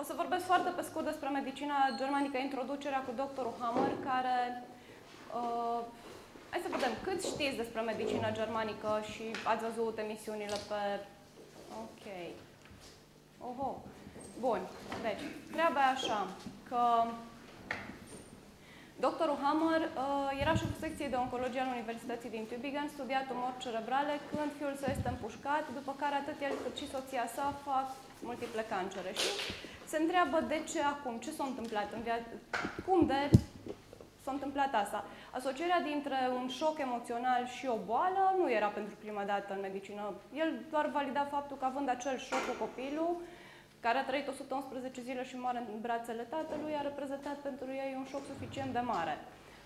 O să vorbesc foarte pe scurt despre medicina germanică, introducerea cu doctorul Hammer, care... Uh, hai să vedem, cât știți despre medicina germanică și ați văzut emisiunile pe... Ok. Oho. Bun. Deci, treaba e așa, că Doctorul Hammer uh, era șeful secției de oncologie al Universității din Tübingen, studia tumori cerebrale, când fiul său este împușcat, după care atât el cât și soția sa fac multiple cancere. Și se întreabă de ce acum, ce s-a întâmplat în viață, cum de s-a întâmplat asta. Asocierea dintre un șoc emoțional și o boală nu era pentru prima dată în medicină. El doar valida faptul că având acel șoc cu copilul, care a trăit 111 zile și moare în brațele tatălui, a reprezentat pentru ei un șoc suficient de mare.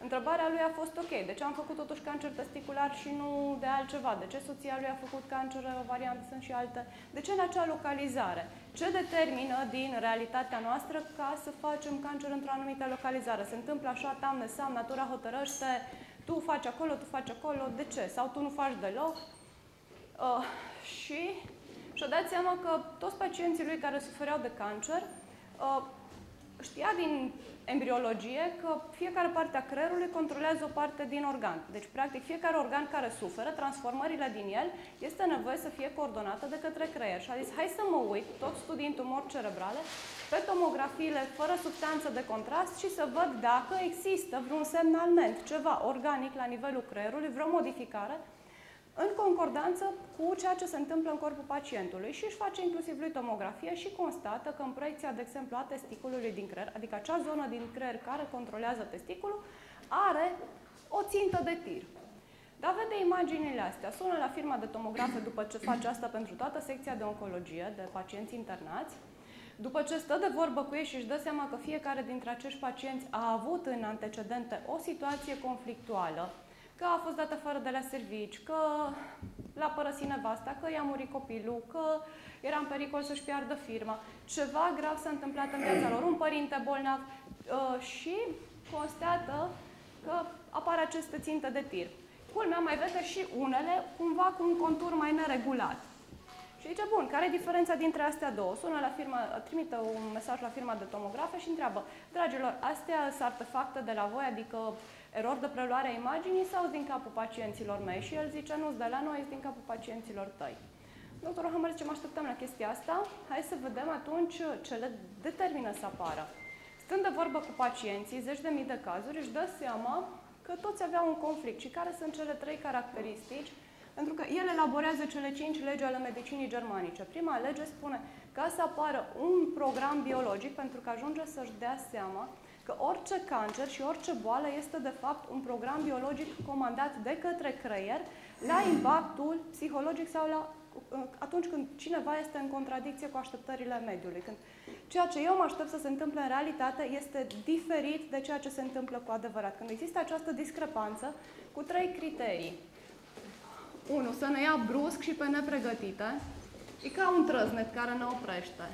Întrebarea lui a fost ok, de ce am făcut totuși cancer testicular și nu de altceva? De ce soția lui a făcut cancer ovarian, sunt și alte? De ce în acea localizare? Ce determină din realitatea noastră ca să facem cancer într-o anumită localizare? Se întâmplă așa, tamne, sam, natura hotărăște, tu faci acolo, tu faci acolo, de ce? Sau tu nu faci deloc? Uh, și și-a dat seama că toți pacienții lui care sufereau de cancer uh, știa din embriologie că fiecare parte a creierului controlează o parte din organ. Deci, practic, fiecare organ care suferă, transformările din el, este nevoie să fie coordonată de către creier. Și a zis, hai să mă uit, tot studiind tumori cerebrale, pe tomografiile fără substanță de contrast și să văd dacă există vreun semnalment, ceva organic la nivelul creierului, vreo modificare în concordanță cu ceea ce se întâmplă în corpul pacientului și își face inclusiv lui tomografie și constată că în proiecția, de exemplu, a testiculului din creier, adică acea zonă din creier care controlează testiculul, are o țintă de tir. Dar vede imaginile astea, sună la firma de tomografe după ce face asta pentru toată secția de oncologie, de pacienți internați, după ce stă de vorbă cu ei și își dă seama că fiecare dintre acești pacienți a avut în antecedente o situație conflictuală, că a fost dată fără de la servici, că l-a părăsit nevasta, că i-a murit copilul, că era în pericol să-și piardă firma. Ceva grav s-a întâmplat în viața lor, un părinte bolnav uh, și constată că apare aceste ținte de tir. Culmea mai vede și unele cumva cu un contur mai neregulat. Și zice, bun, care e diferența dintre astea două? Sună la firma, trimite un mesaj la firma de tomografe și întreabă, dragilor, astea sunt artefacte de la voi, adică erori de preluare a imaginii sau din capul pacienților mei? Și el zice, nu de la noi, din capul pacienților tăi. Doctorul Hammer zice, mă așteptăm la chestia asta, hai să vedem atunci ce le determină să apară. Stând de vorbă cu pacienții, zeci de mii de cazuri, își dă seama că toți aveau un conflict și care sunt cele trei caracteristici, pentru că el elaborează cele cinci legi ale medicinii germanice. Prima lege spune ca să apară un program biologic pentru că ajunge să-și dea seama că orice cancer și orice boală este de fapt un program biologic comandat de către creier la impactul psihologic sau la atunci când cineva este în contradicție cu așteptările mediului. Când ceea ce eu mă aștept să se întâmple în realitate este diferit de ceea ce se întâmplă cu adevărat. Când există această discrepanță cu trei criterii. Unu, să ne ia brusc și pe nepregătite. E ca un trăznet care ne oprește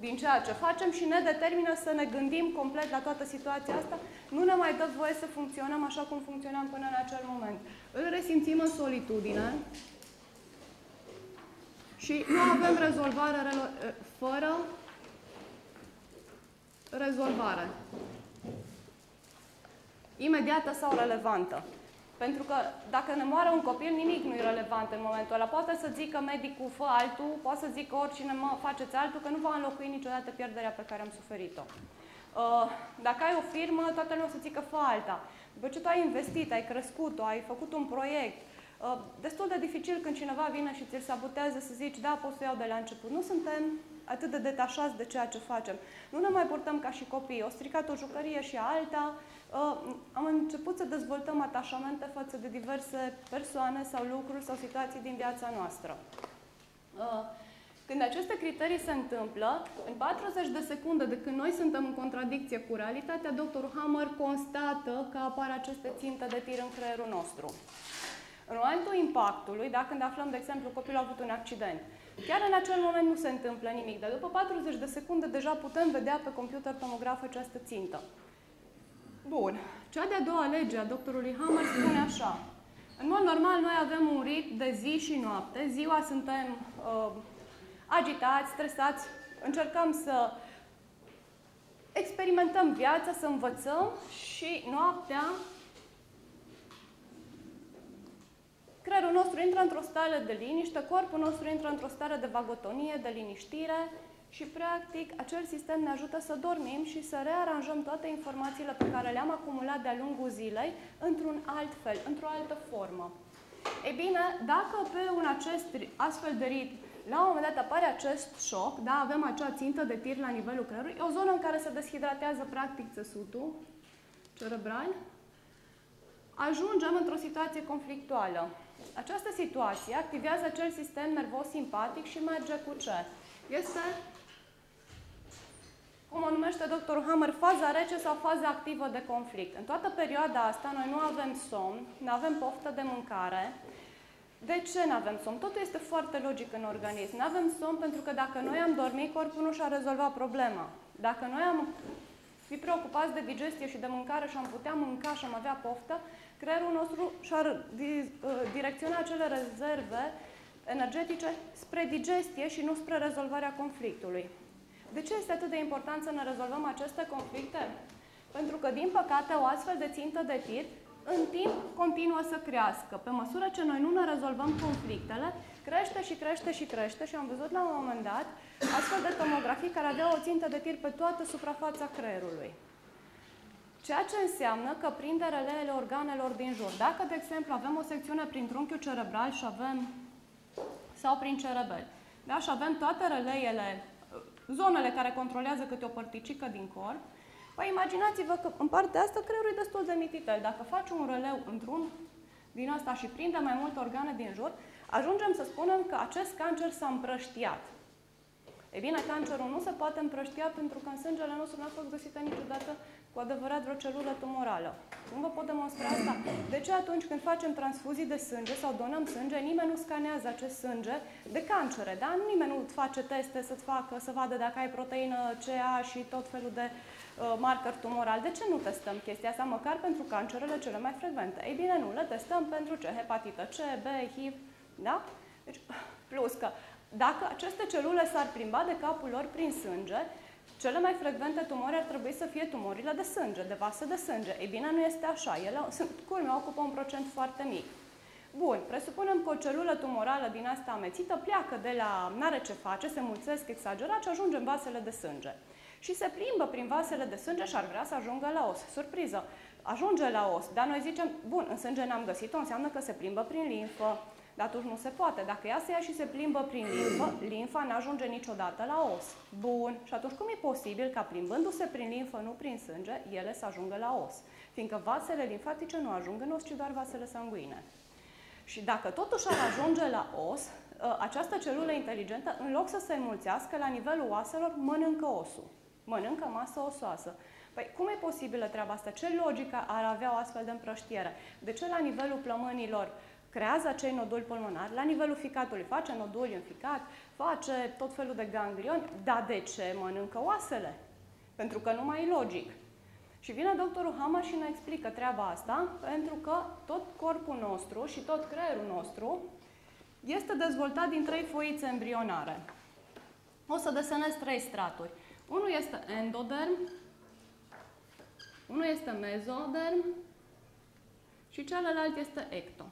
din ceea ce facem și ne determină să ne gândim complet la toată situația asta. Nu ne mai dă voie să funcționăm așa cum funcționam până în acel moment. Îl resimțim în solitudine și nu avem rezolvare fără rezolvare. Imediată sau relevantă. Pentru că dacă ne moare un copil, nimic nu e relevant în momentul ăla. Poate să zică medicul, fă altul, poate să zică oricine, mă, faceți altul, că nu va înlocui niciodată pierderea pe care am suferit-o. Uh, dacă ai o firmă, toată lumea o să zică, fă alta. După ce tu ai investit, ai crescut-o, ai făcut un proiect, uh, destul de dificil când cineva vine și ți-l sabotează să zici, da, pot să iau de la început. Nu suntem atât de detașați de ceea ce facem. Nu ne mai purtăm ca și copii. O stricat o jucărie și alta, Uh, am început să dezvoltăm atașamente față de diverse persoane sau lucruri sau situații din viața noastră. Uh, când aceste criterii se întâmplă, în 40 de secunde de când noi suntem în contradicție cu realitatea, doctorul Hammer constată că apar aceste ținte de tir în creierul nostru. În momentul impactului, dacă când aflăm, de exemplu, copilul a avut un accident, chiar în acel moment nu se întâmplă nimic, dar după 40 de secunde deja putem vedea pe computer tomograf această țintă. Bun. Cea de-a doua lege a doctorului Hammer spune așa. În mod normal, noi avem un ritm de zi și noapte. Ziua suntem uh, agitați, stresați, încercăm să experimentăm viața, să învățăm și noaptea creierul nostru intră într-o stare de liniște, corpul nostru intră într-o stare de vagotonie, de liniștire și, practic, acel sistem ne ajută să dormim și să rearanjăm toate informațiile pe care le-am acumulat de-a lungul zilei într-un alt fel, într-o altă formă. Ei bine, dacă pe un acest astfel de ritm la un moment dat apare acest șoc, da, avem acea țintă de tir la nivelul creierului, e o zonă în care se deshidratează practic țesutul cerebral, ajungem într-o situație conflictuală. Această situație activează acel sistem nervos simpatic și merge cu ce? Este, cum o numește doctorul Hammer, faza rece sau faza activă de conflict. În toată perioada asta noi nu avem somn, nu avem poftă de mâncare, de ce nu avem somn? Totul este foarte logic în organism. Nu avem somn pentru că dacă noi am dormit, corpul nu și-a rezolvat problema. Dacă noi am fi preocupați de digestie și de mâncare și am putea mânca și am avea poftă, creierul nostru și-ar ă, direcționa acele rezerve energetice spre digestie și nu spre rezolvarea conflictului. De ce este atât de important să ne rezolvăm aceste conflicte? Pentru că, din păcate, o astfel de țintă de tir în timp continuă să crească. Pe măsură ce noi nu ne rezolvăm conflictele, crește și crește și crește și am văzut la un moment dat astfel de tomografii care aveau o țintă de tir pe toată suprafața creierului. Ceea ce înseamnă că prinde releele organelor din jur. Dacă, de exemplu, avem o secțiune prin trunchiul cerebral și avem, sau prin cerebel, da? și avem toate releiele, zonele care controlează câte o părticică din corp, Păi imaginați-vă că în partea asta creierul e destul de mititel. Dacă faci un releu într-un din asta și prinde mai multe organe din jur, ajungem să spunem că acest cancer s-a împrăștiat. E bine, cancerul nu se poate împrăștia pentru că în sângele nostru nu a fost găsită niciodată cu adevărat vreo celulă tumorală. Cum vă pot demonstra asta? De ce atunci când facem transfuzii de sânge sau donăm sânge, nimeni nu scanează acest sânge de cancere, da? Nimeni nu face teste să-ți facă, să vadă dacă ai proteină CA și tot felul de uh, marker tumoral. De ce nu testăm chestia asta, măcar pentru cancerele cele mai frecvente? Ei bine, nu, le testăm pentru ce? Hepatită C, B, HIV, da? Deci, plus că dacă aceste celule s-ar plimba de capul lor prin sânge, cele mai frecvente tumori ar trebui să fie tumorile de sânge, de vase de sânge. Ei bine, nu este așa. Ele sunt, culmea, ocupă un procent foarte mic. Bun, presupunem că o celulă tumorală din asta amețită pleacă de la n-are ce face, se mulțesc exagerat și ajunge în vasele de sânge. Și se plimbă prin vasele de sânge și ar vrea să ajungă la os. Surpriză! Ajunge la os, dar noi zicem, bun, în sânge n-am găsit-o, înseamnă că se plimbă prin limfă, dar atunci nu se poate. Dacă ea se ia și se plimbă prin limfă, limfa nu ajunge niciodată la os. Bun. Și atunci cum e posibil ca plimbându-se prin limfă, nu prin sânge, ele să ajungă la os? Fiindcă vasele limfatice nu ajung în os, ci doar vasele sanguine. Și dacă totuși ar ajunge la os, ă, această celulă inteligentă, în loc să se înmulțească la nivelul oaselor, mănâncă osul. Mănâncă masă osoasă. Păi cum e posibilă treaba asta? Ce logică ar avea o astfel de împrăștiere? De ce la nivelul plămânilor creează acei noduli pulmonari, la nivelul ficatului face noduli în ficat, face tot felul de ganglioni, dar de ce mănâncă oasele? Pentru că nu mai e logic. Și vine doctorul Hammer și ne explică treaba asta, pentru că tot corpul nostru și tot creierul nostru este dezvoltat din trei foițe embrionare. O să desenez trei straturi. Unul este endoderm, unul este mezoderm și celălalt este ecto.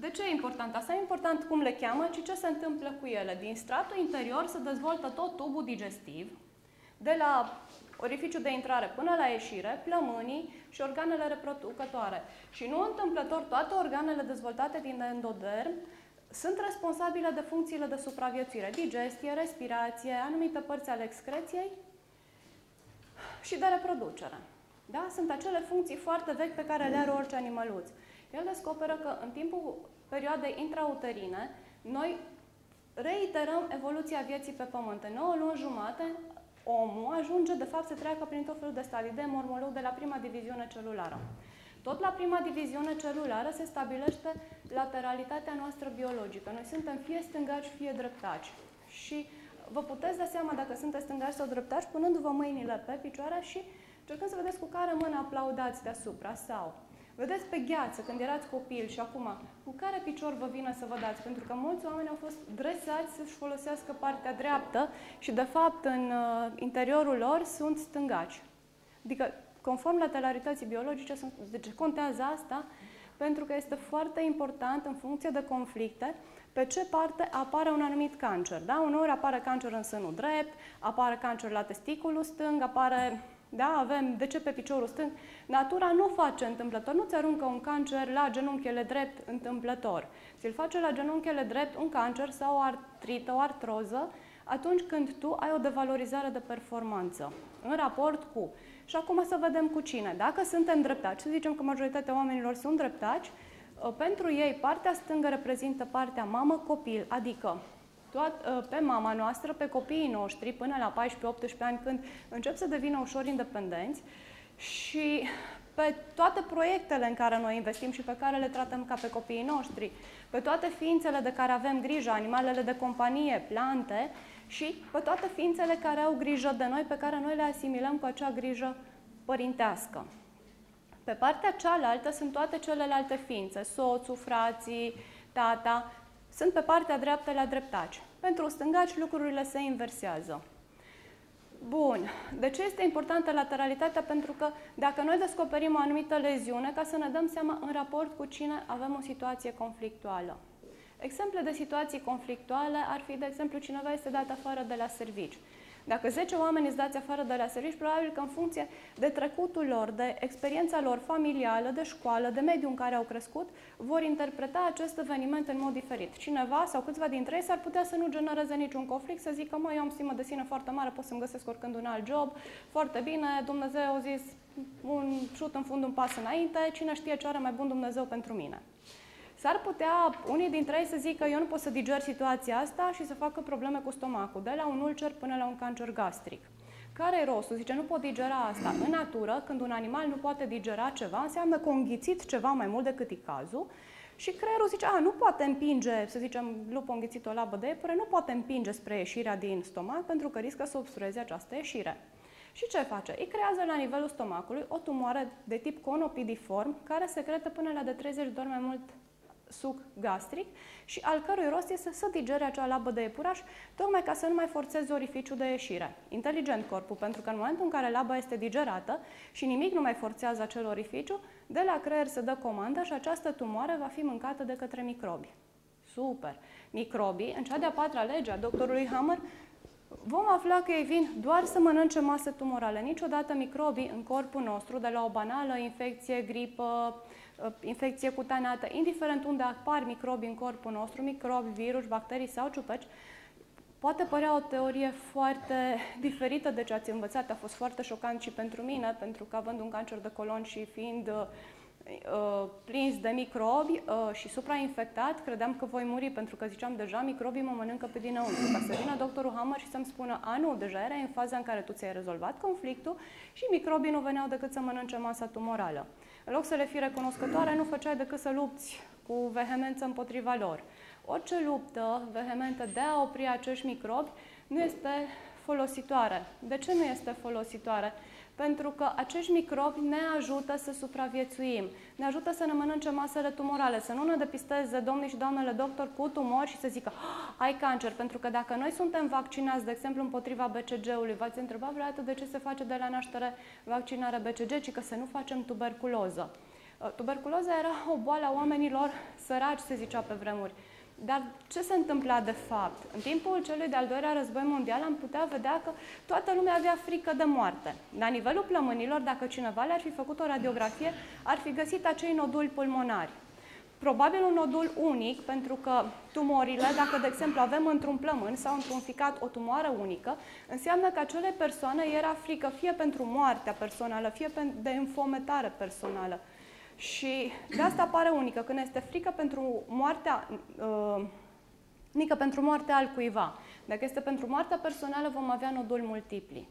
De ce e important asta? E important cum le cheamă, ci ce se întâmplă cu ele. Din stratul interior se dezvoltă tot tubul digestiv, de la orificiul de intrare până la ieșire, plămânii și organele reproducătoare. Și nu întâmplător, toate organele dezvoltate din endoderm sunt responsabile de funcțiile de supraviețuire, digestie, respirație, anumite părți ale excreției și de reproducere. Da? Sunt acele funcții foarte vechi pe care le are orice animăluț. El descoperă că în timpul perioadei intrauterine, noi reiterăm evoluția vieții pe Pământ. În 9 luni jumate, omul ajunge, de fapt, să treacă prin tot felul de stadii de mormolog de la prima diviziune celulară. Tot la prima diviziune celulară se stabilește lateralitatea noastră biologică. Noi suntem fie stângaci, fie dreptaci. Și vă puteți da seama dacă sunteți stângaci sau dreptaci, punându-vă mâinile pe picioare și încercând să vedeți cu care mână aplaudați deasupra sau Vedeți pe gheață, când erați copil și acum, cu care picior vă vine să vă dați? Pentru că mulți oameni au fost dresați să-și folosească partea dreaptă și, de fapt, în uh, interiorul lor sunt stângaci. Adică, conform lateralității biologice, sunt, deci contează asta pentru că este foarte important în funcție de conflicte pe ce parte apare un anumit cancer. Da? Uneori apare cancer în sânul drept, apare cancer la testiculul stâng, apare da? Avem de ce pe piciorul stâng. Natura nu face întâmplător, nu-ți aruncă un cancer la genunchiele drept întâmplător. Ți-l face la genunchiele drept un cancer sau o artrită, o artroză, atunci când tu ai o devalorizare de performanță în raport cu. Și acum să vedem cu cine. Dacă suntem dreptaci, să zicem că majoritatea oamenilor sunt dreptaci, ă, pentru ei partea stângă reprezintă partea mamă-copil, adică toat, ă, pe mama noastră, pe copiii noștri, până la 14-18 ani, când încep să devină ușor independenți și pe toate proiectele în care noi investim și pe care le tratăm ca pe copiii noștri, pe toate ființele de care avem grijă, animalele de companie, plante și pe toate ființele care au grijă de noi, pe care noi le asimilăm cu acea grijă părintească. Pe partea cealaltă sunt toate celelalte ființe, soțul, frații, tata, sunt pe partea dreaptă la dreptaci. Pentru stângaci lucrurile se inversează. Bun. De ce este importantă lateralitatea? Pentru că dacă noi descoperim o anumită leziune, ca să ne dăm seama în raport cu cine avem o situație conflictuală. Exemple de situații conflictuale ar fi, de exemplu, cineva este dat afară de la servici. Dacă 10 oameni îți dați afară de la servici, probabil că în funcție de trecutul lor, de experiența lor familială, de școală, de mediul în care au crescut, vor interpreta acest eveniment în mod diferit. Cineva sau câțiva dintre ei s-ar putea să nu genereze niciun conflict, să zică, mă, eu am stimă de sine foarte mare, pot să-mi găsesc oricând un alt job, foarte bine, Dumnezeu a zis un șut în fund, un pas înainte, cine știe ce are mai bun Dumnezeu pentru mine. S-ar putea unii dintre ei să zică eu nu pot să diger situația asta și să facă probleme cu stomacul, de la un ulcer până la un cancer gastric. Care e rostul? Zice, nu pot digera asta. În natură, când un animal nu poate digera ceva, înseamnă că a înghițit ceva mai mult decât e cazul și creierul zice, a, nu poate împinge, să zicem, lupul înghițit o labă de iepure, nu poate împinge spre ieșirea din stomac pentru că riscă să obstrueze această ieșire. Și ce face? Îi creează la nivelul stomacului o tumoare de tip conopidiform care secretă până la de 30 de ori mai mult suc gastric și al cărui rost este să digere acea labă de iepuraș, tocmai ca să nu mai forțeze orificiul de ieșire. Inteligent corpul, pentru că în momentul în care laba este digerată și nimic nu mai forțează acel orificiu, de la creier se dă comandă și această tumoare va fi mâncată de către microbi. Super! Microbii, în cea de-a patra lege a doctorului Hammer, vom afla că ei vin doar să mănânce mase tumorale. Niciodată microbii în corpul nostru, de la o banală infecție, gripă, Uh, infecție cutanată, indiferent unde apar microbi în corpul nostru, microbi, virus, bacterii sau ciupeci, poate părea o teorie foarte diferită de ce ați învățat. A fost foarte șocant și pentru mine, pentru că având un cancer de colon și fiind uh, uh, prins de microbi uh, și suprainfectat, credeam că voi muri, pentru că ziceam deja, microbii mă mănâncă pe dinăuntru. Ca să vină doctorul Hammer și să-mi spună, a, nu, deja era în faza în care tu ți-ai rezolvat conflictul și microbii nu veneau decât să mănânce masa tumorală. În loc să le fii recunoscătoare, nu făceai decât să lupți cu vehemență împotriva lor. Orice luptă vehementă de a opri acești microbi nu este folositoare. De ce nu este folositoare? Pentru că acești microbi ne ajută să supraviețuim, ne ajută să ne mănânce masele tumorale, să nu ne depisteze domnii și doamnele doctor cu tumori și să zică ah, ai cancer, pentru că dacă noi suntem vaccinați, de exemplu, împotriva BCG-ului, v-ați întrebat vreodată de ce se face de la naștere vaccinarea BCG, ci că să nu facem tuberculoză. Uh, tuberculoza era o boală a oamenilor săraci, se zicea pe vremuri. Dar ce se întâmpla de fapt? În timpul celui de-al doilea război mondial am putea vedea că toată lumea avea frică de moarte. La nivelul plămânilor, dacă cineva le-ar fi făcut o radiografie, ar fi găsit acei noduli pulmonari. Probabil un nodul unic, pentru că tumorile, dacă de exemplu avem într-un plămân sau într-un ficat o tumoară unică, înseamnă că acele persoane era frică fie pentru moartea personală, fie de înfometare personală. Și de asta apare unică, când este frică pentru moartea, uh, mică pentru moartea al cuiva. Dacă este pentru moartea personală, vom avea noduli multipli.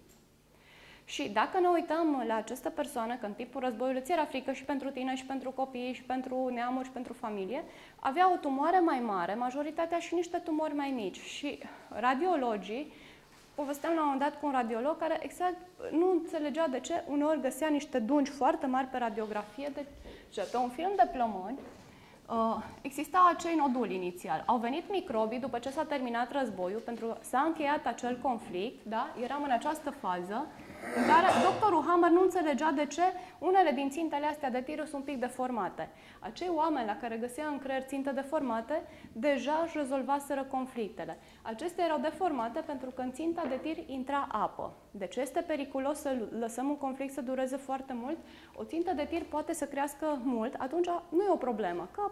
Și dacă ne uităm la această persoană, că în timpul războiului ți era frică și pentru tine, și pentru copii, și pentru neamuri, și pentru familie, avea o tumoare mai mare, majoritatea și niște tumori mai mici. Și radiologii povesteam la un moment dat cu un radiolog care exact nu înțelegea de ce uneori găsea niște dungi foarte mari pe radiografie, de ce pe un film de plămâni uh, exista acei noduli inițial. Au venit microbii după ce s-a terminat războiul, pentru că s-a încheiat acel conflict, da? eram în această fază, dar doctorul Hammer nu înțelegea de ce unele din țintele astea de tir sunt un pic deformate. Acei oameni la care găsea în creier ținte deformate, deja își rezolvaseră conflictele. Acestea erau deformate pentru că în ținta de tir intra apă. De ce este periculos să lăsăm un conflict să dureze foarte mult? O țintă de tir poate să crească mult, atunci nu e o problemă, că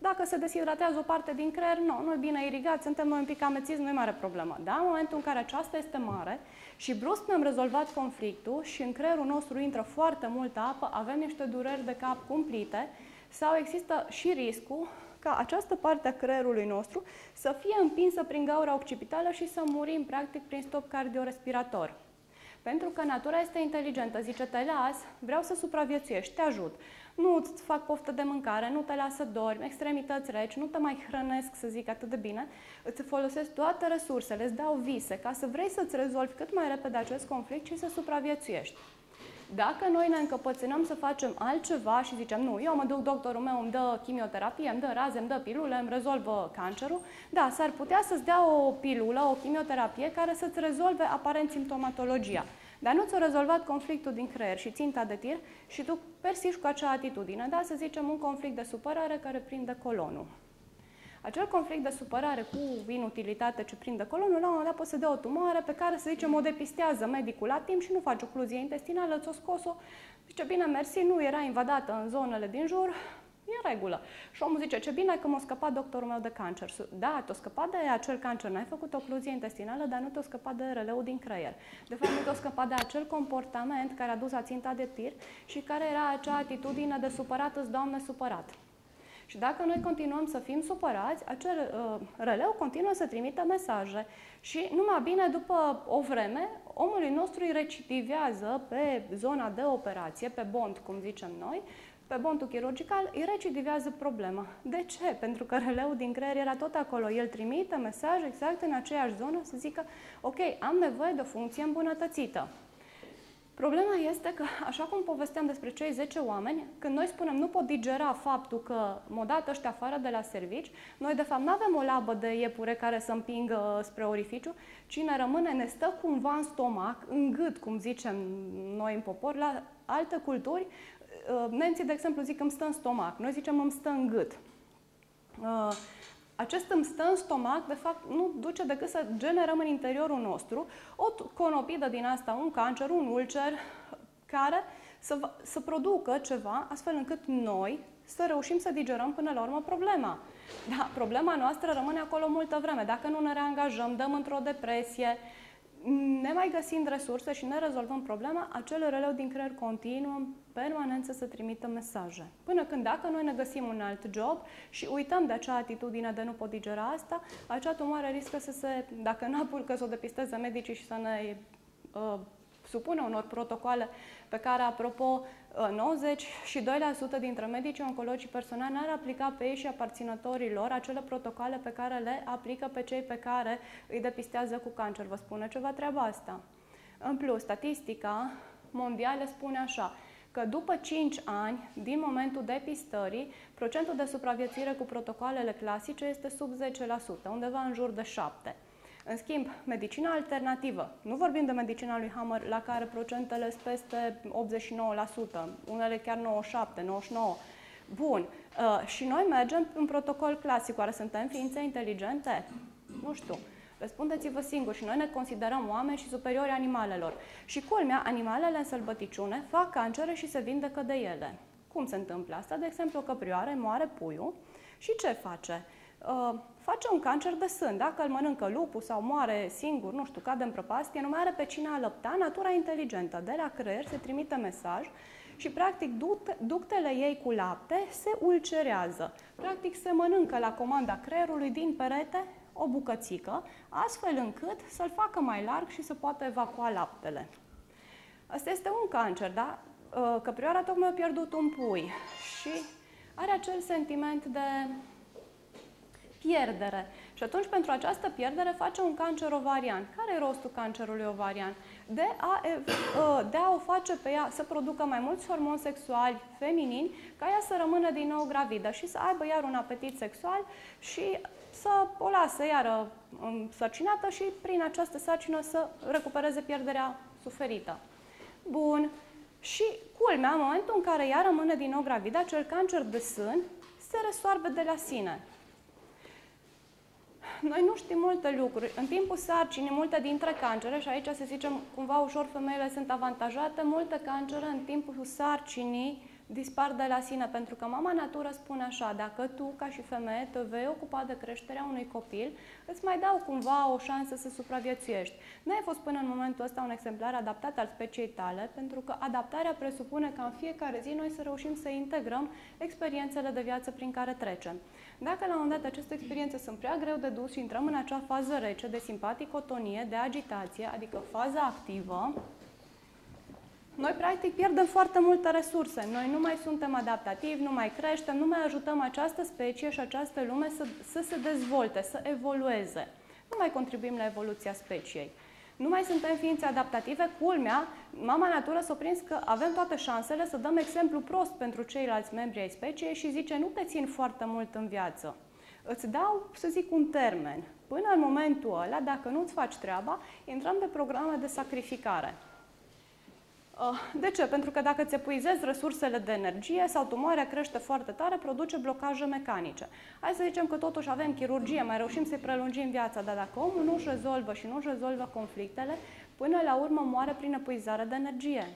dacă se deshidratează o parte din creier, nu, nu e bine irigat, suntem noi un pic amețiți, nu e mare problemă. Da, în momentul în care aceasta este mare și brusc ne-am rezolvat conflictul și în creierul nostru intră foarte multă apă, avem niște dureri de cap cumplite sau există și riscul ca această parte a creierului nostru să fie împinsă prin gaura occipitală și să murim practic prin stop cardiorespirator. Pentru că natura este inteligentă, zice, te las, vreau să supraviețuiești, te ajut nu îți fac poftă de mâncare, nu te las să dormi, extremități reci, nu te mai hrănesc, să zic atât de bine, îți folosesc toate resursele, îți dau vise ca să vrei să-ți rezolvi cât mai repede acest conflict și să supraviețuiești. Dacă noi ne încăpățânăm să facem altceva și zicem, nu, eu mă duc, doctorul meu îmi dă chimioterapie, îmi dă raze, îmi dă pilule, îmi rezolvă cancerul, da, s-ar putea să-ți dea o pilulă, o chimioterapie care să-ți rezolve aparent simptomatologia. Dar nu ți-a rezolvat conflictul din creier și ținta de tir și tu persiști cu acea atitudine, da, să zicem un conflict de supărare care prinde colonul. Acel conflict de supărare cu inutilitate ce prinde colonul, la un moment dat poate să dea o tumoare pe care, să zicem, o depistează medicul la timp și nu face ocluzie intestinală, ți-o scos-o, zice, bine, mersi, nu era invadată în zonele din jur, E în regulă. Și omul zice, ce bine că m-a scăpat doctorul meu de cancer. Da, te-a scăpat de acel cancer, n-ai făcut ocluzie intestinală, dar nu te-a scăpat de releul din creier. De fapt, nu te-a scăpat de acel comportament care a dus la ținta de tir și care era acea atitudine de supărat, îți doamne supărat. Și dacă noi continuăm să fim supărați, acel uh, releu continuă să trimită mesaje și numai bine după o vreme, omului nostru îi recidivează pe zona de operație, pe bond, cum zicem noi, pe bontul chirurgical, îi recidivează problema. De ce? Pentru că releul din creier era tot acolo. El trimite mesaj exact în aceeași zonă să zică, ok, am nevoie de o funcție îmbunătățită. Problema este că, așa cum povesteam despre cei 10 oameni, când noi spunem nu pot digera faptul că m-au dat ăștia afară de la servici, noi de fapt nu avem o labă de iepure care să împingă spre orificiu, ci ne rămâne, ne stă cumva în stomac, în gât, cum zicem noi în popor, la alte culturi, Uh, nemții, de exemplu, zic că îmi stă în stomac. Noi zicem îmi stă în gât. Uh, acest îmi stă în stomac, de fapt, nu duce decât să generăm în interiorul nostru o conopidă din asta, un cancer, un ulcer, care să, să producă ceva astfel încât noi să reușim să digerăm până la urmă problema. Da, problema noastră rămâne acolo multă vreme. Dacă nu ne reangajăm, dăm într-o depresie, ne mai găsind resurse și ne rezolvăm problema, acel releu din creier continuă în permanență să trimită mesaje. Până când dacă noi ne găsim un alt job și uităm de acea atitudine de nu pot digera asta, acea tumoare riscă să se, dacă nu apucă să o depisteze medicii și să ne uh, supune unor protocoale pe care, apropo, 92% dintre medicii oncologii personali n-ar aplica pe ei și aparținătorii lor acele protocole pe care le aplică pe cei pe care îi depistează cu cancer. Vă spune ceva treaba asta. În plus, statistica mondială spune așa, că după 5 ani, din momentul depistării, procentul de supraviețuire cu protocoalele clasice este sub 10%, undeva în jur de 7%. În schimb, medicina alternativă, nu vorbim de medicina lui Hammer, la care procentele sunt peste 89%, unele chiar 97, 99%. Bun. Uh, și noi mergem în protocol clasic, oare suntem ființe inteligente? Nu știu. Răspundeți-vă singur și noi ne considerăm oameni și superiori animalelor. Și culmea, animalele în sălbăticiune fac cancere și se vindecă de ele. Cum se întâmplă asta? De exemplu, o căprioară moare puiul și ce face? Uh, face un cancer de sân. Dacă îl mănâncă lupul sau moare singur, nu știu, cade în prăpastie, nu mai are pe cine alăpta, natura inteligentă. De la creier se trimite mesaj și, practic, ductele ei cu lapte se ulcerează. Practic, se mănâncă la comanda creierului din perete o bucățică, astfel încât să-l facă mai larg și să poată evacua laptele. Asta este un cancer, da? Uh, căprioara tocmai a pierdut un pui și are acel sentiment de pierdere. Și atunci, pentru această pierdere, face un cancer ovarian. Care e rostul cancerului ovarian? De a, ă, de a o face pe ea să producă mai mulți hormoni sexuali feminini, ca ea să rămână din nou gravidă și să aibă iar un apetit sexual și să o lasă iară sărcinată și prin această sarcină să recupereze pierderea suferită. Bun. Și culmea, în momentul în care ea rămâne din nou gravidă, acel cancer de sân se resoarbe de la sine. Noi nu știm multe lucruri. În timpul sarcinii, multe dintre cancere, și aici să zicem cumva ușor femeile sunt avantajate, multe cancere în timpul sarcinii dispar de la sine, pentru că mama natură spune așa, dacă tu, ca și femeie, te vei ocupa de creșterea unui copil, îți mai dau cumva o șansă să supraviețuiești. Nu ai fost până în momentul ăsta un exemplar adaptat al speciei tale, pentru că adaptarea presupune ca în fiecare zi noi să reușim să integrăm experiențele de viață prin care trecem. Dacă la un moment dat aceste experiențe sunt prea greu de dus și intrăm în acea fază rece de simpaticotonie, de agitație, adică faza activă, noi practic pierdem foarte multe resurse. Noi nu mai suntem adaptativi, nu mai creștem, nu mai ajutăm această specie și această lume să, să se dezvolte, să evolueze. Nu mai contribuim la evoluția speciei. Nu mai suntem ființe adaptative. Culmea, mama natură s-a prins că avem toate șansele să dăm exemplu prost pentru ceilalți membri ai speciei și zice nu te țin foarte mult în viață. Îți dau, să zic, un termen. Până în momentul ăla, dacă nu-ți faci treaba, intrăm pe programe de sacrificare. Ah, de ce? Pentru că dacă îți epuizezi resursele de energie sau tumoarea crește foarte tare, produce blocaje mecanice. Hai să zicem că totuși avem chirurgie, mai reușim să-i prelungim viața, dar dacă omul nu își rezolvă și nu își rezolvă conflictele, până la urmă moare prin epuizare de energie.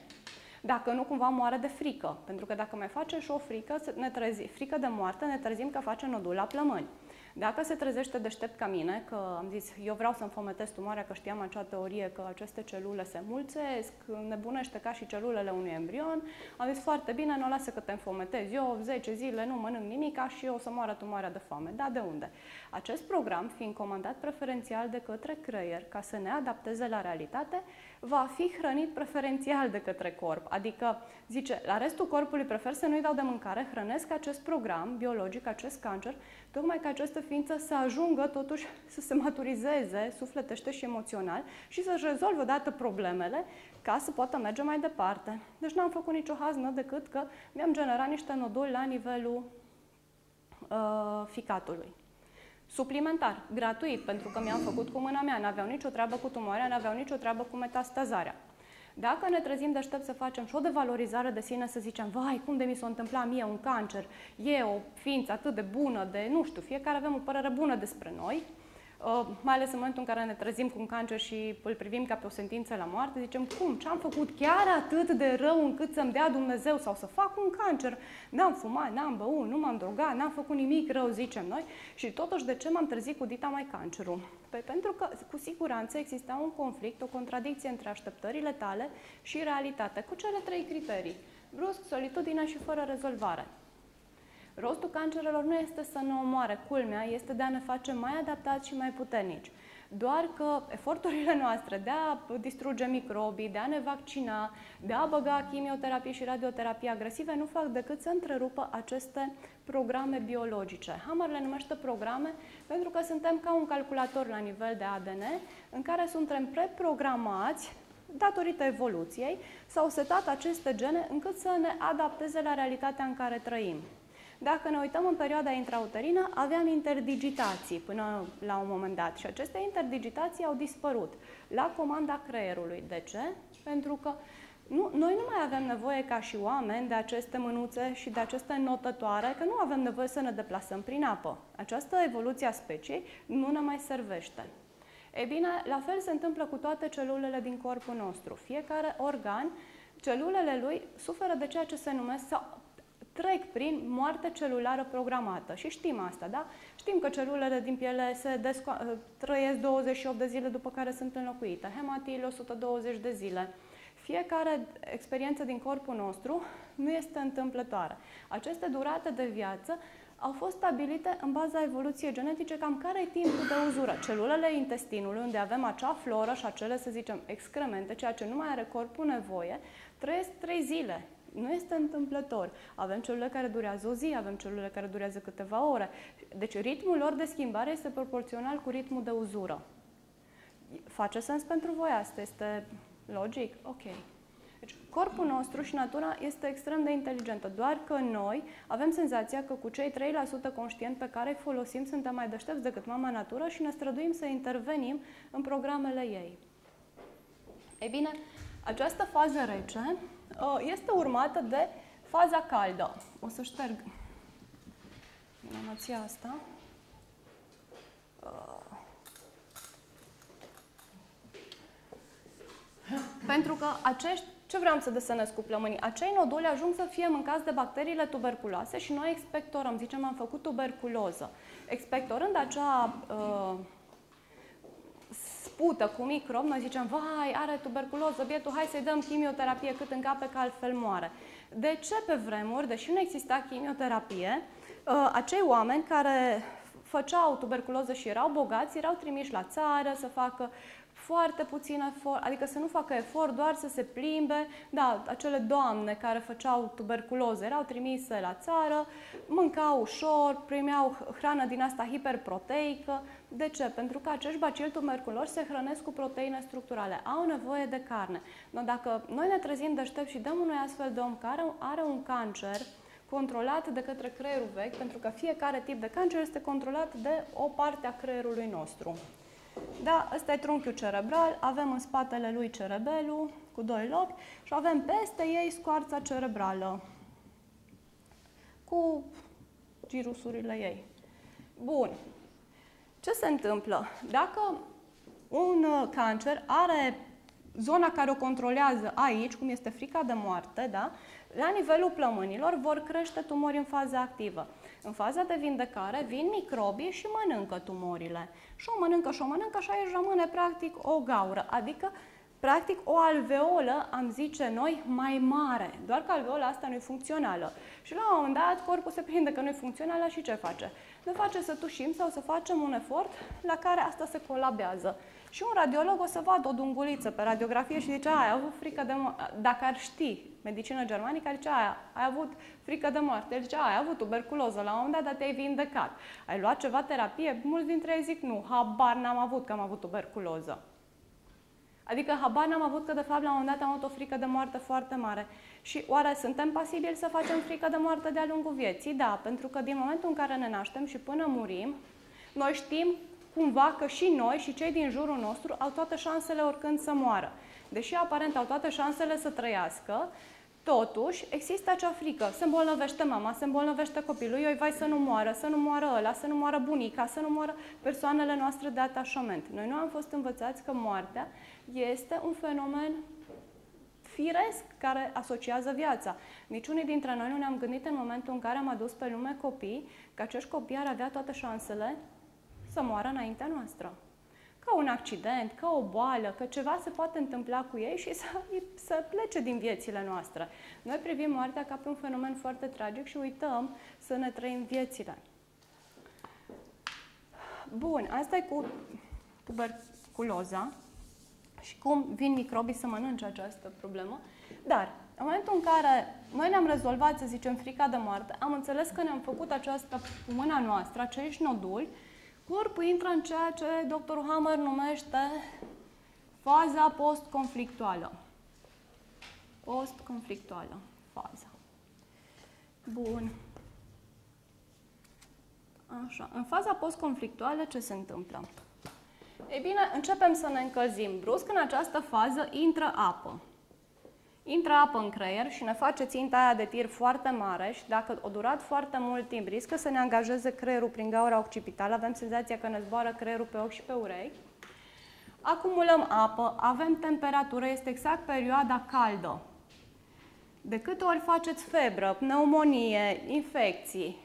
Dacă nu, cumva moare de frică. Pentru că dacă mai face și o frică, ne trezi, frică de moarte, ne trezim că face nodul la plămâni. Dacă se trezește deștept ca mine, că am zis, eu vreau să-mi fometez tumoarea, că știam acea teorie că aceste celule se mulțesc, nebunește ca și celulele unui embrion, am zis, foarte bine, nu o lasă că te înfometez. Eu 10 zile nu mănânc nimic și eu o să moară tumoarea de foame. Da, de unde? Acest program, fiind comandat preferențial de către creier ca să ne adapteze la realitate, va fi hrănit preferențial de către corp. Adică, zice, la restul corpului prefer să nu-i dau de mâncare, hrănesc acest program biologic, acest cancer, tocmai ca această ființă să ajungă totuși să se maturizeze sufletește și emoțional și să-și rezolvă odată problemele ca să poată merge mai departe. Deci n-am făcut nicio haznă decât că mi-am generat niște noduli la nivelul uh, ficatului. Suplimentar, gratuit, pentru că mi-am făcut cu mâna mea, n-aveau nicio treabă cu tumoarea, n-aveau nicio treabă cu metastazarea. Dacă ne trezim deștept să facem și o devalorizare de sine, să zicem, vai, cum de mi s-a întâmplat mie un cancer, e o ființă atât de bună, de, nu știu, fiecare avem o părere bună despre noi, Uh, mai ales în momentul în care ne trezim cu un cancer și îl privim ca pe o sentință la moarte, zicem, cum, ce am făcut chiar atât de rău încât să-mi dea Dumnezeu sau să fac un cancer? N-am fumat, n-am băut, nu m-am drogat, n-am făcut nimic rău, zicem noi, și totuși de ce m-am trezit cu dita mai cancerul? Păi pentru că cu siguranță exista un conflict, o contradicție între așteptările tale și realitate, cu cele trei criterii. Brusc, solitudine și fără rezolvare. Rostul cancerelor nu este să ne omoare, culmea este de a ne face mai adaptați și mai puternici. Doar că eforturile noastre de a distruge microbii, de a ne vaccina, de a băga chimioterapie și radioterapie agresive nu fac decât să întrerupă aceste programe biologice. Hammer le numește programe pentru că suntem ca un calculator la nivel de ADN în care suntem preprogramați datorită evoluției, s-au setat aceste gene încât să ne adapteze la realitatea în care trăim. Dacă ne uităm în perioada intrauterină, aveam interdigitații până la un moment dat și aceste interdigitații au dispărut la comanda creierului. De ce? Pentru că nu, noi nu mai avem nevoie ca și oameni de aceste mânuțe și de aceste notătoare, că nu avem nevoie să ne deplasăm prin apă. Această evoluție a speciei nu ne mai servește. Ei bine, la fel se întâmplă cu toate celulele din corpul nostru. Fiecare organ, celulele lui suferă de ceea ce se numesc, sau trec prin moarte celulară programată. Și știm asta, da? Știm că celulele din piele se desco- trăiesc 28 de zile după care sunt înlocuite, hematile 120 de zile. Fiecare experiență din corpul nostru nu este întâmplătoare. Aceste durate de viață au fost stabilite în baza evoluției genetice cam care e timpul de uzură. Celulele intestinului, unde avem acea floră și acele, să zicem, excremente, ceea ce nu mai are corpul nevoie, trăiesc 3 zile Nu este întâmplător. Avem celule care durează o zi, avem celule care durează câteva ore. Deci ritmul lor de schimbare este proporțional cu ritmul de uzură. Face sens pentru voi asta? Este logic? Ok. Deci, corpul nostru și natura este extrem de inteligentă, doar că noi avem senzația că cu cei 3% conștient pe care îi folosim suntem mai deștepți decât mama natură și ne străduim să intervenim în programele ei. Ei bine, această fază rece uh, este urmată de faza caldă. O să șterg animația asta. Uh. Pentru că acești ce vreau să desenez cu plămânii? Acei noduli ajung să fie mâncați de bacteriile tuberculoase și noi expectorăm, zicem am făcut tuberculoză. Expectorând acea uh, spută cu microb, noi zicem, vai, are tuberculoză, bietul, hai să-i dăm chimioterapie cât încape, că altfel moare. De ce pe vremuri, deși nu exista chimioterapie, uh, acei oameni care făceau tuberculoză și erau bogați, erau trimiși la țară să facă foarte puțin efort, adică să nu facă efort, doar să se plimbe. Da, acele doamne care făceau tuberculoză erau trimise la țară, mâncau ușor, primeau hrană din asta hiperproteică. De ce? Pentru că acești bacili tuberculoși se hrănesc cu proteine structurale, au nevoie de carne. Dar dacă noi ne trezim deștept și dăm unui astfel de om care are un cancer, controlat de către creierul vechi, pentru că fiecare tip de cancer este controlat de o parte a creierului nostru. Da, ăsta e trunchiul cerebral, avem în spatele lui cerebelul cu doi lobi și avem peste ei scoarța cerebrală cu girusurile ei. Bun. Ce se întâmplă? Dacă un uh, cancer are zona care o controlează aici, cum este frica de moarte, da? la nivelul plămânilor vor crește tumori în fază activă. În faza de vindecare vin microbii și mănâncă tumorile. Și o mănâncă și o mănâncă și aici rămâne practic o gaură, adică practic o alveolă, am zice noi, mai mare. Doar că alveola asta nu e funcțională. Și la un moment dat corpul se prinde că nu e funcțională și ce face? Ne face să tușim sau să facem un efort la care asta se colabează. Și un radiolog o să vadă o dunguliță pe radiografie și zice, ai avut frică de mo-". Dacă ar ști medicină germanică, zice, aia, ai avut frică de moarte. El zice, ai avut tuberculoză la un moment dat, dar te-ai vindecat. Ai luat ceva terapie? Mulți dintre ei zic, nu, habar n-am avut că am avut tuberculoză. Adică habar n-am avut că de fapt la un moment dat am avut o frică de moarte foarte mare. Și oare suntem pasibili să facem frică de moarte de-a lungul vieții? Da, pentru că din momentul în care ne naștem și până murim, noi știm cumva că și noi și cei din jurul nostru au toate șansele oricând să moară. Deși aparent au toate șansele să trăiască, Totuși, există acea frică. Se îmbolnăvește mama, se îmbolnăvește copilul, eu vai să nu moară, să nu moară ăla, să nu moară bunica, să nu moară persoanele noastre de atașament. Noi nu am fost învățați că moartea este un fenomen firesc care asociază viața. Niciunii dintre noi nu ne-am gândit în momentul în care am adus pe lume copii că acești copii ar avea toate șansele să moară înaintea noastră. Ca un accident, ca o boală, că ceva se poate întâmpla cu ei și să, să plece din viețile noastre. Noi privim moartea ca pe un fenomen foarte tragic și uităm să ne trăim viețile. Bun, asta e cu tuberculoza și cum vin microbii să mănânce această problemă. Dar, în momentul în care noi ne-am rezolvat, să zicem, frica de moarte, am înțeles că ne-am făcut această cu mâna noastră, acești noduli, corpul intră în ceea ce dr. Hammer numește faza post-conflictuală. Post-conflictuală, faza. Bun. Așa. În faza post-conflictuală ce se întâmplă? Ei bine, începem să ne încălzim. Brusc în această fază intră apă. Intră apă în creier și ne face ținta aia de tir foarte mare și dacă o durat foarte mult timp, riscă să ne angajeze creierul prin gaura occipitală, avem senzația că ne zboară creierul pe ochi și pe urechi. Acumulăm apă, avem temperatură, este exact perioada caldă. De câte ori faceți febră, pneumonie, infecții,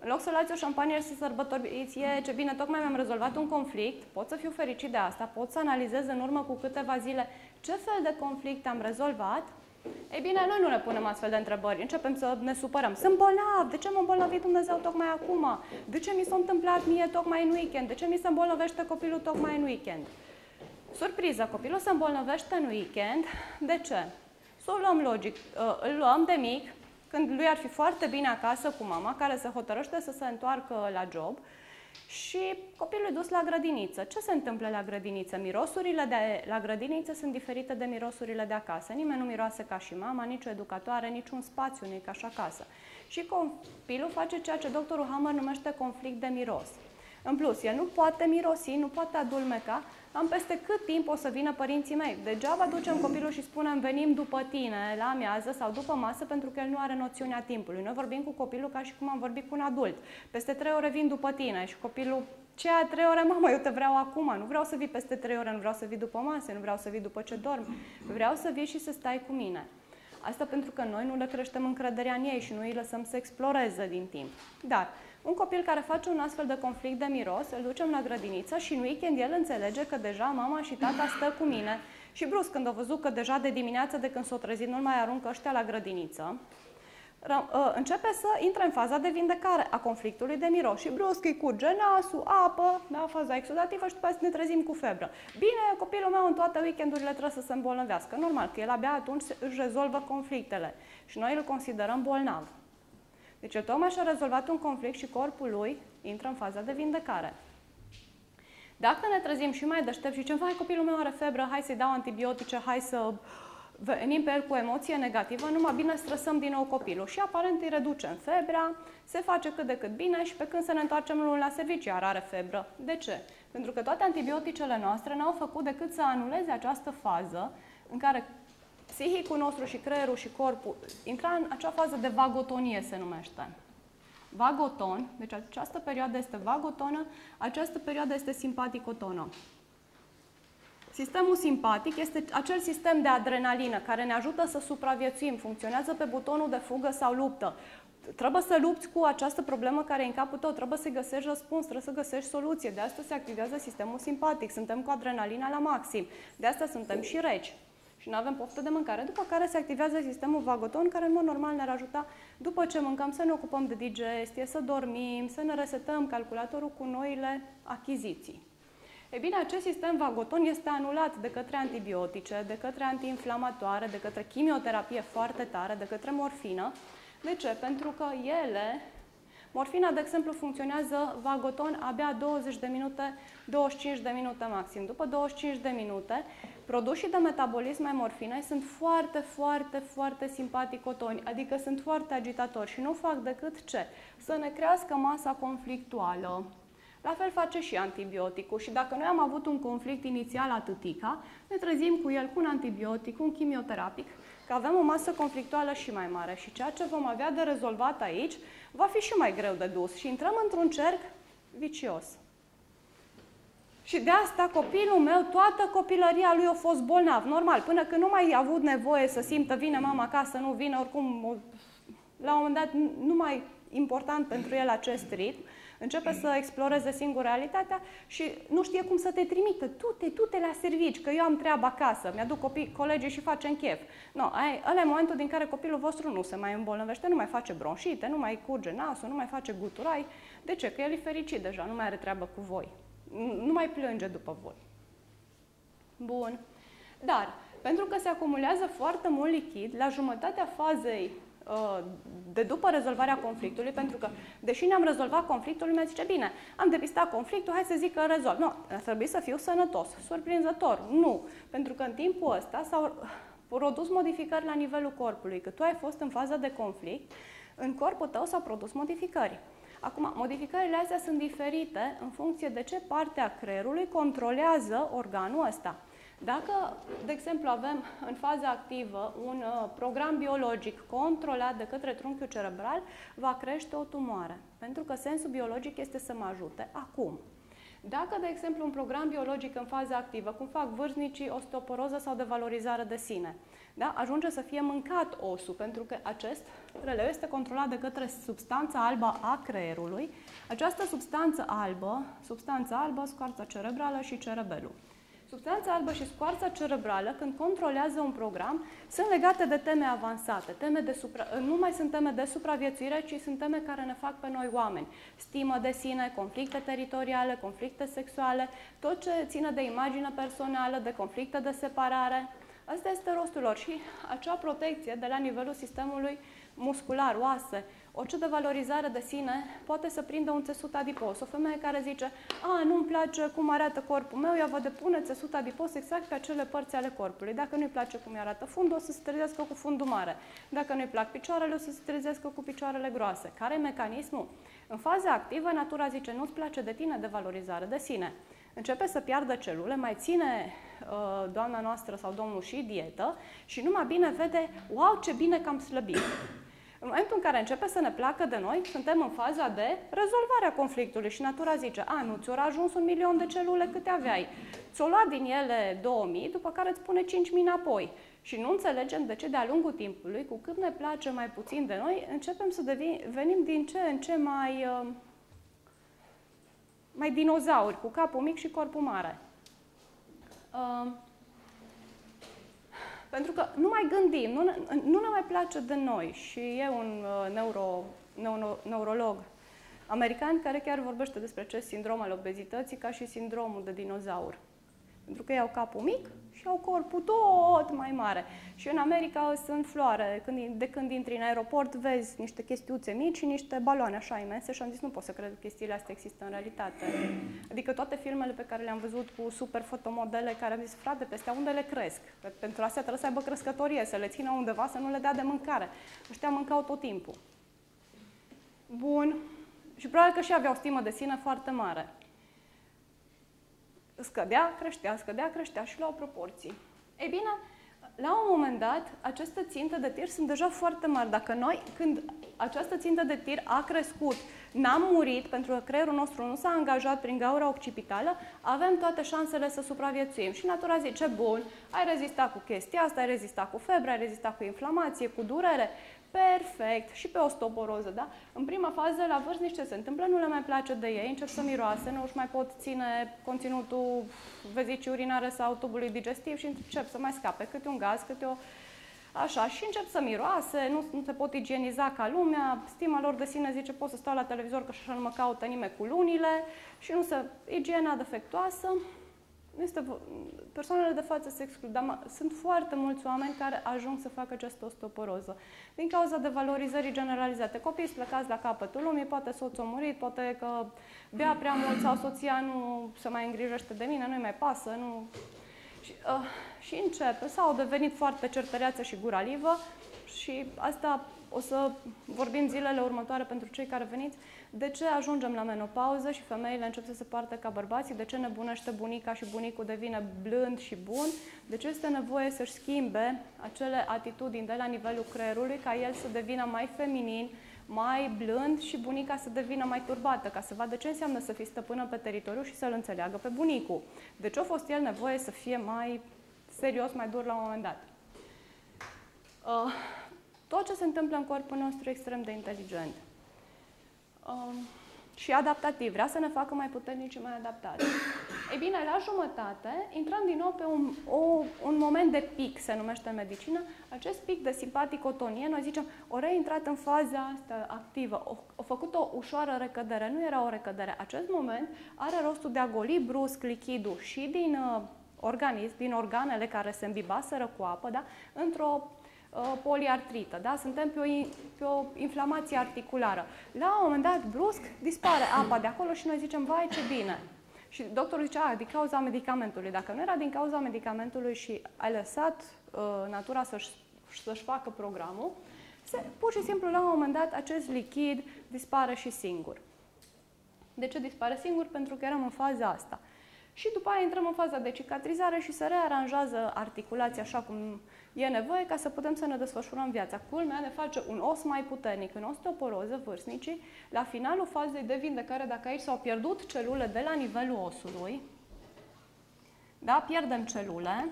în loc să luați o șampanie și să sărbătoriți, e ce bine, tocmai mi-am rezolvat un conflict, pot să fiu fericit de asta, pot să analizez în urmă cu câteva zile ce fel de conflict am rezolvat, ei bine, noi nu ne punem astfel de întrebări. Începem să ne supărăm. Sunt bolnav. De ce m-a îmbolnăvit Dumnezeu tocmai acum? De ce mi s-a întâmplat mie tocmai în weekend? De ce mi se îmbolnăvește copilul tocmai în weekend? Surpriză, copilul se îmbolnăvește în weekend. De ce? Să o luăm logic. Uh, îl luăm de mic, când lui ar fi foarte bine acasă cu mama, care se hotărăște să se întoarcă la job, și copilul e dus la grădiniță. Ce se întâmplă la grădiniță? Mirosurile de la grădiniță sunt diferite de mirosurile de acasă. Nimeni nu miroase ca și mama, nici o educatoare, niciun spațiu nu e ca și acasă. Și copilul face ceea ce doctorul Hammer numește conflict de miros. În plus, el nu poate mirosi, nu poate adulmeca, am peste cât timp o să vină părinții mei. Degeaba ducem copilul și spunem venim după tine la amiază sau după masă pentru că el nu are noțiunea timpului. Noi vorbim cu copilul ca și cum am vorbit cu un adult. Peste trei ore vin după tine și copilul ce a trei ore, mama, eu te vreau acum, nu vreau să vii peste trei ore, nu vreau să vii după masă, nu vreau să vii după ce dorm, vreau să vii și să stai cu mine. Asta pentru că noi nu le creștem încrederea în ei și nu îi lăsăm să exploreze din timp. Dar un copil care face un astfel de conflict de miros, îl ducem la grădiniță și în weekend el înțelege că deja mama și tata stă cu mine și brusc când a văzut că deja de dimineață de când s-o trezit nu mai aruncă ăștia la grădiniță, ă, începe să intre în faza de vindecare a conflictului de miros și brusc îi curge nasul, apă, da, faza exudativă și după aceea ne trezim cu febră. Bine, copilul meu în toate weekendurile trebuie să se îmbolnăvească. Normal că el abia atunci își rezolvă conflictele și noi îl considerăm bolnav. Deci el tocmai și-a rezolvat un conflict și corpul lui intră în faza de vindecare. Dacă ne trezim și mai deștept și ceva, copilul meu are febră, hai să-i dau antibiotice, hai să venim pe el cu emoție negativă, numai bine stresăm din nou copilul și aparent îi reducem febra, se face cât de cât bine și pe când să ne întoarcem luni la serviciu, iar are febră. De ce? Pentru că toate antibioticele noastre n-au făcut decât să anuleze această fază în care psihicul nostru și creierul și corpul intra în acea fază de vagotonie, se numește. Vagoton, deci această perioadă este vagotonă, această perioadă este simpaticotonă. Sistemul simpatic este acel sistem de adrenalină care ne ajută să supraviețuim, funcționează pe butonul de fugă sau luptă. Trebuie să lupți cu această problemă care e în capul tău, trebuie să găsești răspuns, trebuie să găsești soluție. De asta se activează sistemul simpatic, suntem cu adrenalina la maxim. De asta suntem și reci și nu avem poftă de mâncare, după care se activează sistemul vagoton, care în mod normal ne-ar ajuta după ce mâncăm să ne ocupăm de digestie, să dormim, să ne resetăm calculatorul cu noile achiziții. E bine, acest sistem vagoton este anulat de către antibiotice, de către antiinflamatoare, de către chimioterapie foarte tare, de către morfină. De ce? Pentru că ele Morfina, de exemplu, funcționează vagoton abia 20 de minute, 25 de minute maxim. După 25 de minute, produsii de metabolism ai morfinei sunt foarte, foarte, foarte simpaticotoni, adică sunt foarte agitatori și nu fac decât ce? Să ne crească masa conflictuală. La fel face și antibioticul și dacă noi am avut un conflict inițial atâtica, ne trezim cu el cu un antibiotic, un chimioterapic, că avem o masă conflictuală și mai mare și ceea ce vom avea de rezolvat aici va fi și mai greu de dus și intrăm într-un cerc vicios. Și de asta copilul meu, toată copilăria lui a fost bolnav, normal, până când nu mai a avut nevoie să simtă, vine mama acasă, nu vine, oricum, la un moment dat, nu mai important pentru el acest ritm, începe să exploreze singur realitatea și nu știe cum să te trimită. Tu te, tu te la servici, că eu am treabă acasă, mi-aduc copii, colegii și facem chef. No, ai, ăla e momentul din care copilul vostru nu se mai îmbolnăvește, nu mai face bronșite, nu mai curge nasul, nu mai face guturai. De ce? Că el e fericit deja, nu mai are treabă cu voi. Nu mai plânge după voi. Bun. Dar, pentru că se acumulează foarte mult lichid, la jumătatea fazei Uh, de după rezolvarea conflictului, pentru că, deși ne-am rezolvat conflictul, lumea zice, bine, am depistat conflictul, hai să zic că rezolv. Nu, ar trebui să fiu sănătos, surprinzător. Nu, pentru că în timpul ăsta s-au produs modificări la nivelul corpului, că tu ai fost în fază de conflict, în corpul tău s-au produs modificări. Acum, modificările astea sunt diferite în funcție de ce parte a creierului controlează organul ăsta. Dacă, de exemplu, avem în fază activă un uh, program biologic controlat de către trunchiul cerebral, va crește o tumoare. Pentru că sensul biologic este să mă ajute acum. Dacă, de exemplu, un program biologic în fază activă, cum fac vârstnicii, osteoporoză sau devalorizare de sine, da? ajunge să fie mâncat osul, pentru că acest releu este controlat de către substanța albă a creierului. Această substanță albă, substanța albă, scoarța cerebrală și cerebelul. Substanța albă și scoarța cerebrală, când controlează un program, sunt legate de teme avansate. Teme de supra... Nu mai sunt teme de supraviețuire, ci sunt teme care ne fac pe noi oameni. Stimă de sine, conflicte teritoriale, conflicte sexuale, tot ce ține de imagine personală, de conflicte de separare. Asta este rostul lor și acea protecție de la nivelul sistemului muscular, oase, orice de valorizare de sine poate să prindă un țesut adipos. O femeie care zice, a, nu-mi place cum arată corpul meu, ea vă depune țesut adipos exact pe acele părți ale corpului. Dacă nu-i place cum arată fundul, o să se trezească cu fundul mare. Dacă nu-i plac picioarele, o să se trezească cu picioarele groase. Care e mecanismul? În faza activă, natura zice, nu-ți place de tine de valorizare de sine. Începe să piardă celule, mai ține uh, doamna noastră sau domnul și dietă și numai bine vede, wow, ce bine că am slăbit. În momentul în care începe să ne placă de noi, suntem în faza de rezolvare a conflictului și natura zice, a, nu ți-au ajuns un milion de celule câte aveai. Ți-o luat din ele 2000, după care îți pune 5000 înapoi. Și nu înțelegem de ce de-a lungul timpului, cu cât ne place mai puțin de noi, începem să devenim din ce în ce mai, uh, mai dinozauri, cu capul mic și corpul mare. Uh, pentru că nu mai gândim, nu, nu ne mai place de noi. Și e un uh, neuro, neuro, neurolog american care chiar vorbește despre acest sindrom al obezității ca și sindromul de dinozaur. Pentru că iau capul mic și au corpul tot mai mare. Și în America sunt floare. Când, de când intri în aeroport, vezi niște chestiuțe mici și niște baloane așa imense și am zis, nu pot să cred că chestiile astea există în realitate. Adică toate filmele pe care le-am văzut cu super fotomodele care am zis, frate, peste unde le cresc? Pentru astea trebuie să aibă crescătorie, să le țină undeva, să nu le dea de mâncare. Ăștia mâncau tot timpul. Bun. Și probabil că și aveau o stimă de sine foarte mare scădea, creștea, scădea, creștea și luau proporții. Ei bine, la un moment dat, aceste ținte de tir sunt deja foarte mari. Dacă noi, când această țintă de tir a crescut, n-am murit pentru că creierul nostru nu s-a angajat prin gaura occipitală, avem toate șansele să supraviețuim. Și natura zice, bun, ai rezistat cu chestia asta, ai rezistat cu febre, ai rezistat cu inflamație, cu durere, perfect și pe ostoporoză, da? În prima fază, la vârstnici ce se întâmplă? Nu le mai place de ei, încep să miroase, nu își mai pot ține conținutul vezicii urinare sau tubului digestiv și încep să mai scape câte un gaz, câte o... Așa, și încep să miroase, nu, nu se pot igieniza ca lumea, stima lor de sine zice pot să stau la televizor că așa nu mă caută nimeni cu lunile și nu se... igiena defectuoasă, nu este, persoanele de față se exclud, dar sunt foarte mulți oameni care ajung să facă această osteoporoză. Din cauza de valorizării generalizate. Copiii sunt plecați la capătul lumii, poate soțul murit, poate că bea prea mult sau soția nu se mai îngrijește de mine, nu-i mai pasă, nu... Și, uh, și începe, sau au devenit foarte certăreață și guralivă și asta o să vorbim zilele următoare pentru cei care veniți, de ce ajungem la menopauză și femeile încep să se poarte ca bărbații, de ce nebunește bunica și bunicul devine blând și bun, de ce este nevoie să-și schimbe acele atitudini de la nivelul creierului ca el să devină mai feminin, mai blând și bunica să devină mai turbată, ca să vadă ce înseamnă să fii stăpână pe teritoriu și să-l înțeleagă pe bunicul. De ce a fost el nevoie să fie mai serios, mai dur la un moment dat? Uh, tot ce se întâmplă în corpul nostru e extrem de inteligent. Um, și adaptativ. Vrea să ne facă mai puternici și mai adaptați. Ei bine, la jumătate intrăm din nou pe un, o, un moment de pic, se numește în medicină. Acest pic de simpaticotonie, noi zicem, o reintrat în faza asta activă, o, o făcut o ușoară recădere, nu era o recădere. Acest moment are rostul de a goli brusc lichidul și din uh, organism, din organele care se îmbibaseră cu apă, da? într-o Uh, poliartrită, da? suntem pe o, pe o inflamație articulară. La un moment dat, brusc, dispare apa de acolo și noi zicem, vai ce bine. Și doctorul zice, a, din cauza medicamentului. Dacă nu era din cauza medicamentului și ai lăsat uh, natura să-și, să-și facă programul, se, pur și simplu, la un moment dat, acest lichid dispare și singur. De ce dispare singur? Pentru că eram în faza asta. Și după aia intrăm în faza de cicatrizare și se rearanjează articulația așa cum e nevoie ca să putem să ne desfășurăm viața. Culmea ne face un os mai puternic. În osteoporoză, vârstnicii, la finalul fazei de vindecare, dacă aici s-au pierdut celule de la nivelul osului, da, pierdem celule,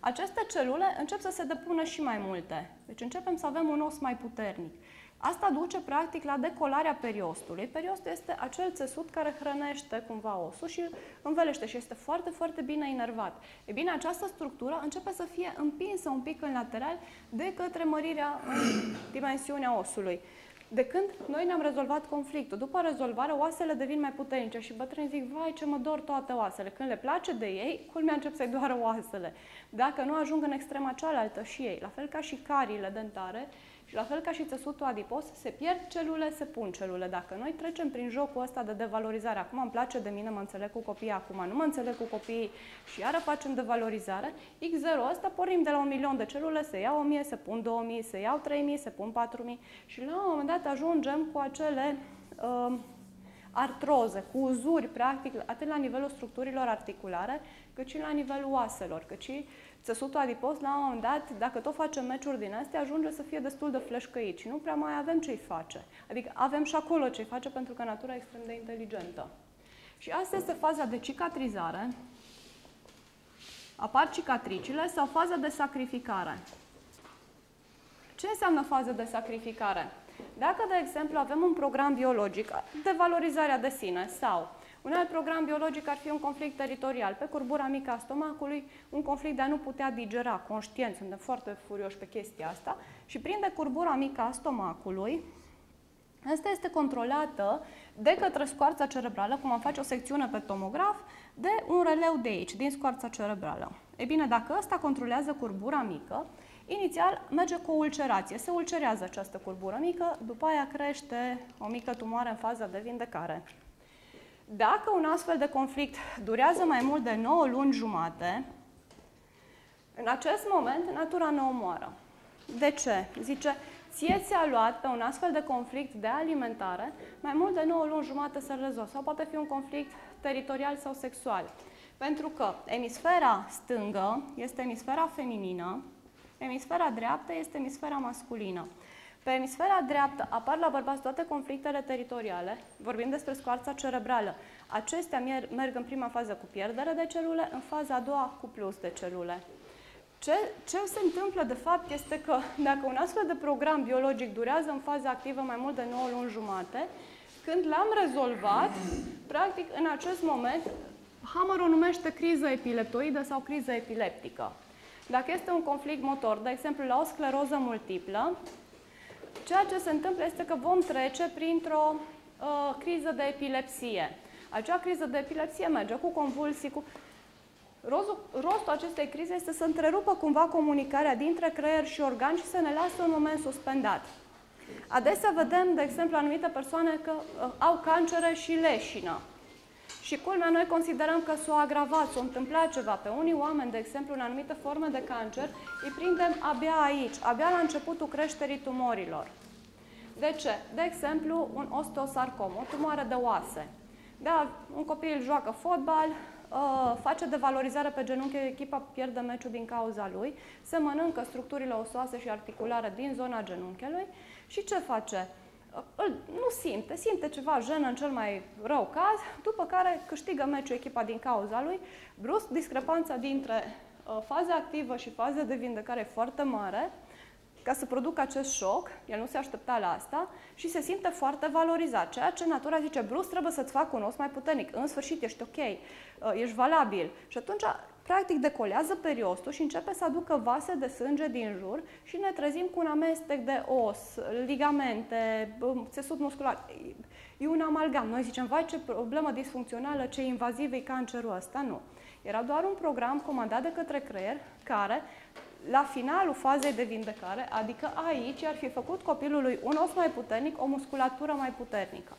aceste celule încep să se depună și mai multe. Deci începem să avem un os mai puternic. Asta duce practic la decolarea periostului. Periostul este acel țesut care hrănește cumva osul și îl învelește și este foarte, foarte bine inervat. E bine, această structură începe să fie împinsă un pic în lateral de către mărirea în dimensiunea osului. De când noi ne-am rezolvat conflictul. După rezolvare, oasele devin mai puternice și bătrânii zic, vai ce mă dor toate oasele. Când le place de ei, culmea încep să-i doară oasele. Dacă nu ajung în extrema cealaltă și ei, la fel ca și cariile dentare, și la fel ca și țesutul adipos, se pierd celule, se pun celule. Dacă noi trecem prin jocul ăsta de devalorizare, acum îmi place de mine, mă înțeleg cu copiii, acum nu mă înțeleg cu copiii și iară facem devalorizare, X0 ăsta pornim de la un milion de celule, se iau 1000, se pun 2000, se iau 3000, se pun 4000 și la un moment dat ajungem cu acele uh, artroze, cu uzuri, practic, atât la nivelul structurilor articulare, cât și la nivelul oaselor, cât și țesutul adipos, la un moment dat, dacă tot facem meciuri din astea, ajunge să fie destul de fleșcăit și nu prea mai avem ce-i face. Adică avem și acolo ce-i face pentru că natura e extrem de inteligentă. Și asta este faza de cicatrizare. Apar cicatricile sau faza de sacrificare. Ce înseamnă faza de sacrificare? Dacă, de exemplu, avem un program biologic de valorizarea de sine sau un alt program biologic ar fi un conflict teritorial. Pe curbura mică a stomacului, un conflict de a nu putea digera, conștient, suntem foarte furioși pe chestia asta, și prinde curbura mică a stomacului, Asta este controlată de către scoarța cerebrală, cum am face o secțiune pe tomograf, de un releu de aici, din scoarța cerebrală. E bine, dacă ăsta controlează curbura mică, inițial merge cu o ulcerație. Se ulcerează această curbură mică, după aia crește o mică tumoare în faza de vindecare. Dacă un astfel de conflict durează mai mult de 9 luni jumate, în acest moment natura ne omoară. De ce? Zice, ție ți-a luat pe un astfel de conflict de alimentare mai mult de 9 luni jumate să rezolvi. Sau poate fi un conflict teritorial sau sexual. Pentru că emisfera stângă este emisfera feminină, emisfera dreaptă este emisfera masculină. Pe emisfera dreaptă apar la bărbați toate conflictele teritoriale, vorbim despre scoarța cerebrală. Acestea merg în prima fază cu pierdere de celule, în faza a doua cu plus de celule. Ce, ce se întâmplă de fapt este că dacă un astfel de program biologic durează în fază activă mai mult de 9 luni jumate, când l-am rezolvat, practic în acest moment, Hammer o numește criză epileptoidă sau criză epileptică. Dacă este un conflict motor, de exemplu la o scleroză multiplă, Ceea ce se întâmplă este că vom trece printr-o uh, criză de epilepsie. Acea criză de epilepsie merge cu convulsii, cu... Rostul, rostul acestei crize este să întrerupă cumva comunicarea dintre creier și organ și să ne lasă un moment suspendat. Adesea vedem, de exemplu, anumite persoane că uh, au cancere și leșină. Și culmea, noi considerăm că s-o agravat, s-o întâmplat ceva. Pe unii oameni, de exemplu, în anumite forme de cancer, îi prindem abia aici, abia la începutul creșterii tumorilor. De ce? De exemplu, un osteosarcom, o tumoare de oase. Da, un copil joacă fotbal, uh, face devalorizare pe genunchi, echipa pierde meciul din cauza lui, se mănâncă structurile osoase și articulare din zona genunchiului și ce face? Îl, nu simte, simte ceva jenă în cel mai rău caz, după care câștigă meciul echipa din cauza lui. Brusc, discrepanța dintre uh, faza activă și faza de vindecare e foarte mare, ca să producă acest șoc, el nu se aștepta la asta și se simte foarte valorizat. Ceea ce natura zice, Bruce, trebuie să-ți fac un os mai puternic. În sfârșit, ești ok, uh, ești valabil. Și atunci practic decolează periostul și începe să aducă vase de sânge din jur și ne trezim cu un amestec de os, ligamente, țesut muscular. E un amalgam. Noi zicem, vai ce problemă disfuncțională, ce invaziv e cancerul ăsta. Nu. Era doar un program comandat de către creier care la finalul fazei de vindecare, adică aici, ar fi făcut copilului un os mai puternic, o musculatură mai puternică.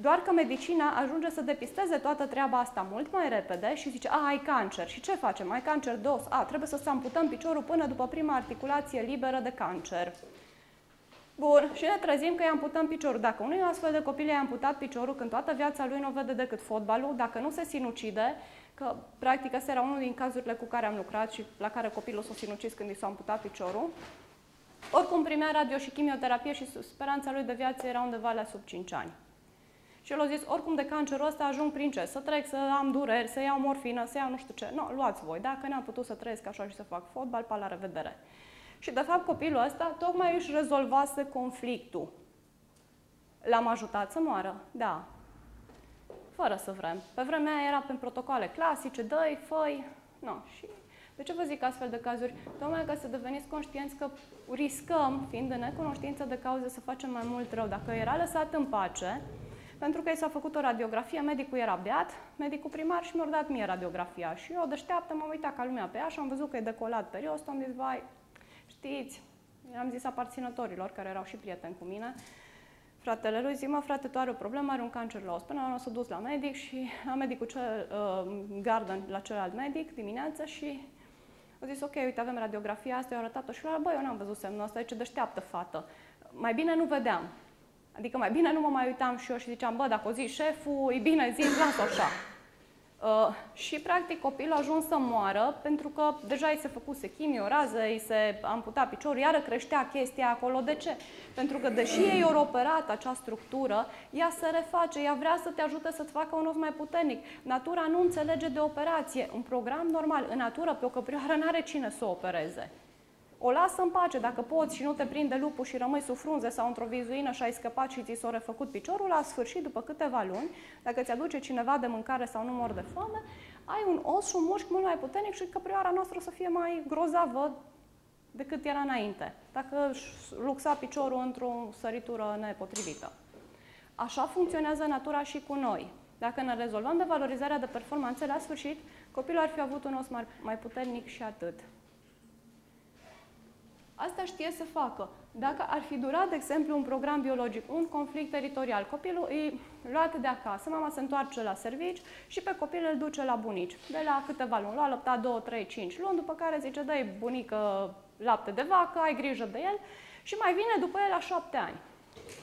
Doar că medicina ajunge să depisteze toată treaba asta mult mai repede și zice, a, ai cancer. Și ce facem? Ai cancer de os. A, trebuie să-ți amputăm piciorul până după prima articulație liberă de cancer. Bun, și ne trezim că îi amputăm piciorul. Dacă unui astfel de copil i-a amputat piciorul când toată viața lui nu vede decât fotbalul, dacă nu se sinucide, că practic ăsta era unul din cazurile cu care am lucrat și la care copilul s-a sinucis când i s-a amputat piciorul, oricum primea radio și chimioterapie și speranța lui de viață era undeva la sub 5 ani. Și el a zis, oricum de cancerul ăsta ajung prin ce? Să trec, să am dureri, să iau morfină, să iau nu știu ce. Nu, luați voi. Dacă n-am putut să trăiesc așa și să fac fotbal, pa la revedere. Și de fapt copilul ăsta tocmai își rezolvase conflictul. L-am ajutat să moară? Da. Fără să vrem. Pe vremea era pe protocoale clasice, dă-i, făi, nu. Și De ce vă zic astfel de cazuri? Tocmai ca să deveniți conștienți că riscăm, fiind în necunoștință de cauze, să facem mai mult rău. Dacă era lăsat în pace, pentru că i s-a făcut o radiografie, medicul era beat, medicul primar și mi-a dat mie radiografia. Și eu, deșteaptă, m-am uitat ca lumea pe ea și am văzut că e decolat perios, am zis, vai, știți, i-am zis aparținătorilor, care erau și prieteni cu mine, fratele lui, zic, mă, frate, tu are o problemă, are un cancer la os. Până la s-a dus la medic și la medicul cel, uh, Garden, la celălalt medic, dimineața și a zis, ok, uite, avem radiografia asta, i-a arătat-o și la băi, eu n-am văzut semnul ăsta, ce deșteaptă fată. Mai bine nu vedeam. Adică mai bine nu mă mai uitam și eu și ziceam, bă, dacă o zi șeful, e bine, zi, lasă așa. Uh, și practic copilul a ajuns să moară pentru că deja îi se făcuse chimio, rază, îi se amputa piciorul, iară creștea chestia acolo. De ce? Pentru că deși ei au operat acea structură, ea se reface, ea vrea să te ajute să-ți facă un os mai puternic. Natura nu înțelege de operație. Un program normal, în natură, pe o căprioară, n-are cine să o opereze o lasă în pace. Dacă poți și nu te prinde lupul și rămâi sub frunze sau într-o vizuină și ai scăpat și ți s-a refăcut piciorul, la sfârșit, după câteva luni, dacă ți aduce cineva de mâncare sau nu mor de foame, ai un os și un mușchi mult mai puternic și căprioara noastră să fie mai grozavă decât era înainte, dacă luxa piciorul într-o săritură nepotrivită. Așa funcționează natura și cu noi. Dacă ne rezolvăm de valorizarea de performanțe, la sfârșit, copilul ar fi avut un os mai, mai puternic și atât. Asta știe să facă. Dacă ar fi durat, de exemplu, un program biologic, un conflict teritorial, copilul e luat de acasă, mama se întoarce la servici și pe copil îl duce la bunici. De la câteva luni, lua lăpta 2, 3, 5 luni, după care zice, dă bunică lapte de vacă, ai grijă de el și mai vine după el la 7 ani.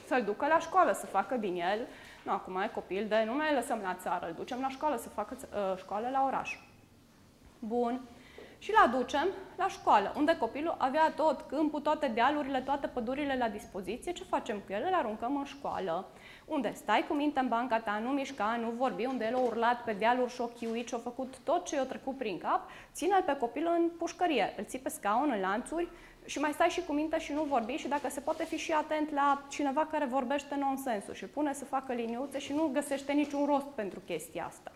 Să-l ducă la școală, să facă din el. Nu, acum e copil de, nu mai lăsăm la țară, îl ducem la școală, să facă uh, școală la oraș. Bun și îl aducem la școală, unde copilul avea tot câmpul, toate dealurile, toate pădurile la dispoziție. Ce facem cu el? Îl aruncăm în școală, unde stai cu minte în banca ta, nu mișca, nu vorbi, unde el a urlat pe dealuri și a chiuit și a făcut tot ce i-a trecut prin cap, ține-l pe copil în pușcărie, îl ții pe scaun, în lanțuri și mai stai și cu minte și nu vorbi și dacă se poate fi și atent la cineva care vorbește nonsensul și pune să facă liniuțe și nu găsește niciun rost pentru chestia asta.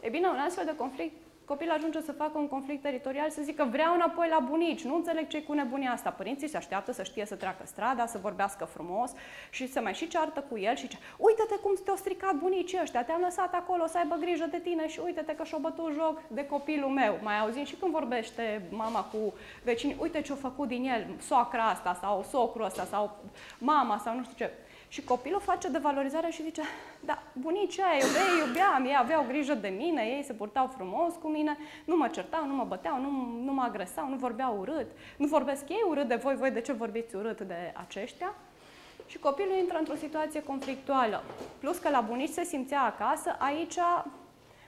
E bine, un astfel de conflict copilul ajunge să facă un conflict teritorial, să zică vreau înapoi la bunici, nu înțeleg ce cu nebunia asta. Părinții se așteaptă să știe să treacă strada, să vorbească frumos și să mai și ceartă cu el și ce, uite-te cum te-au stricat bunicii ăștia, te-am lăsat acolo să aibă grijă de tine și uite-te că și-o bătut joc de copilul meu. Mai auzim și când vorbește mama cu vecini, uite ce-a făcut din el soacra asta sau socrul ăsta sau mama sau nu știu ce. Și copilul face de valorizare și zice, da, bunicii aia, eu ei iubeam, ei aveau grijă de mine, ei se purtau frumos cu mine, nu mă certau, nu mă băteau, nu, nu mă agresau, nu vorbeau urât. Nu vorbesc ei urât de voi, voi de ce vorbiți urât de aceștia? Și copilul intră într-o situație conflictuală. Plus că la bunici se simțea acasă, aici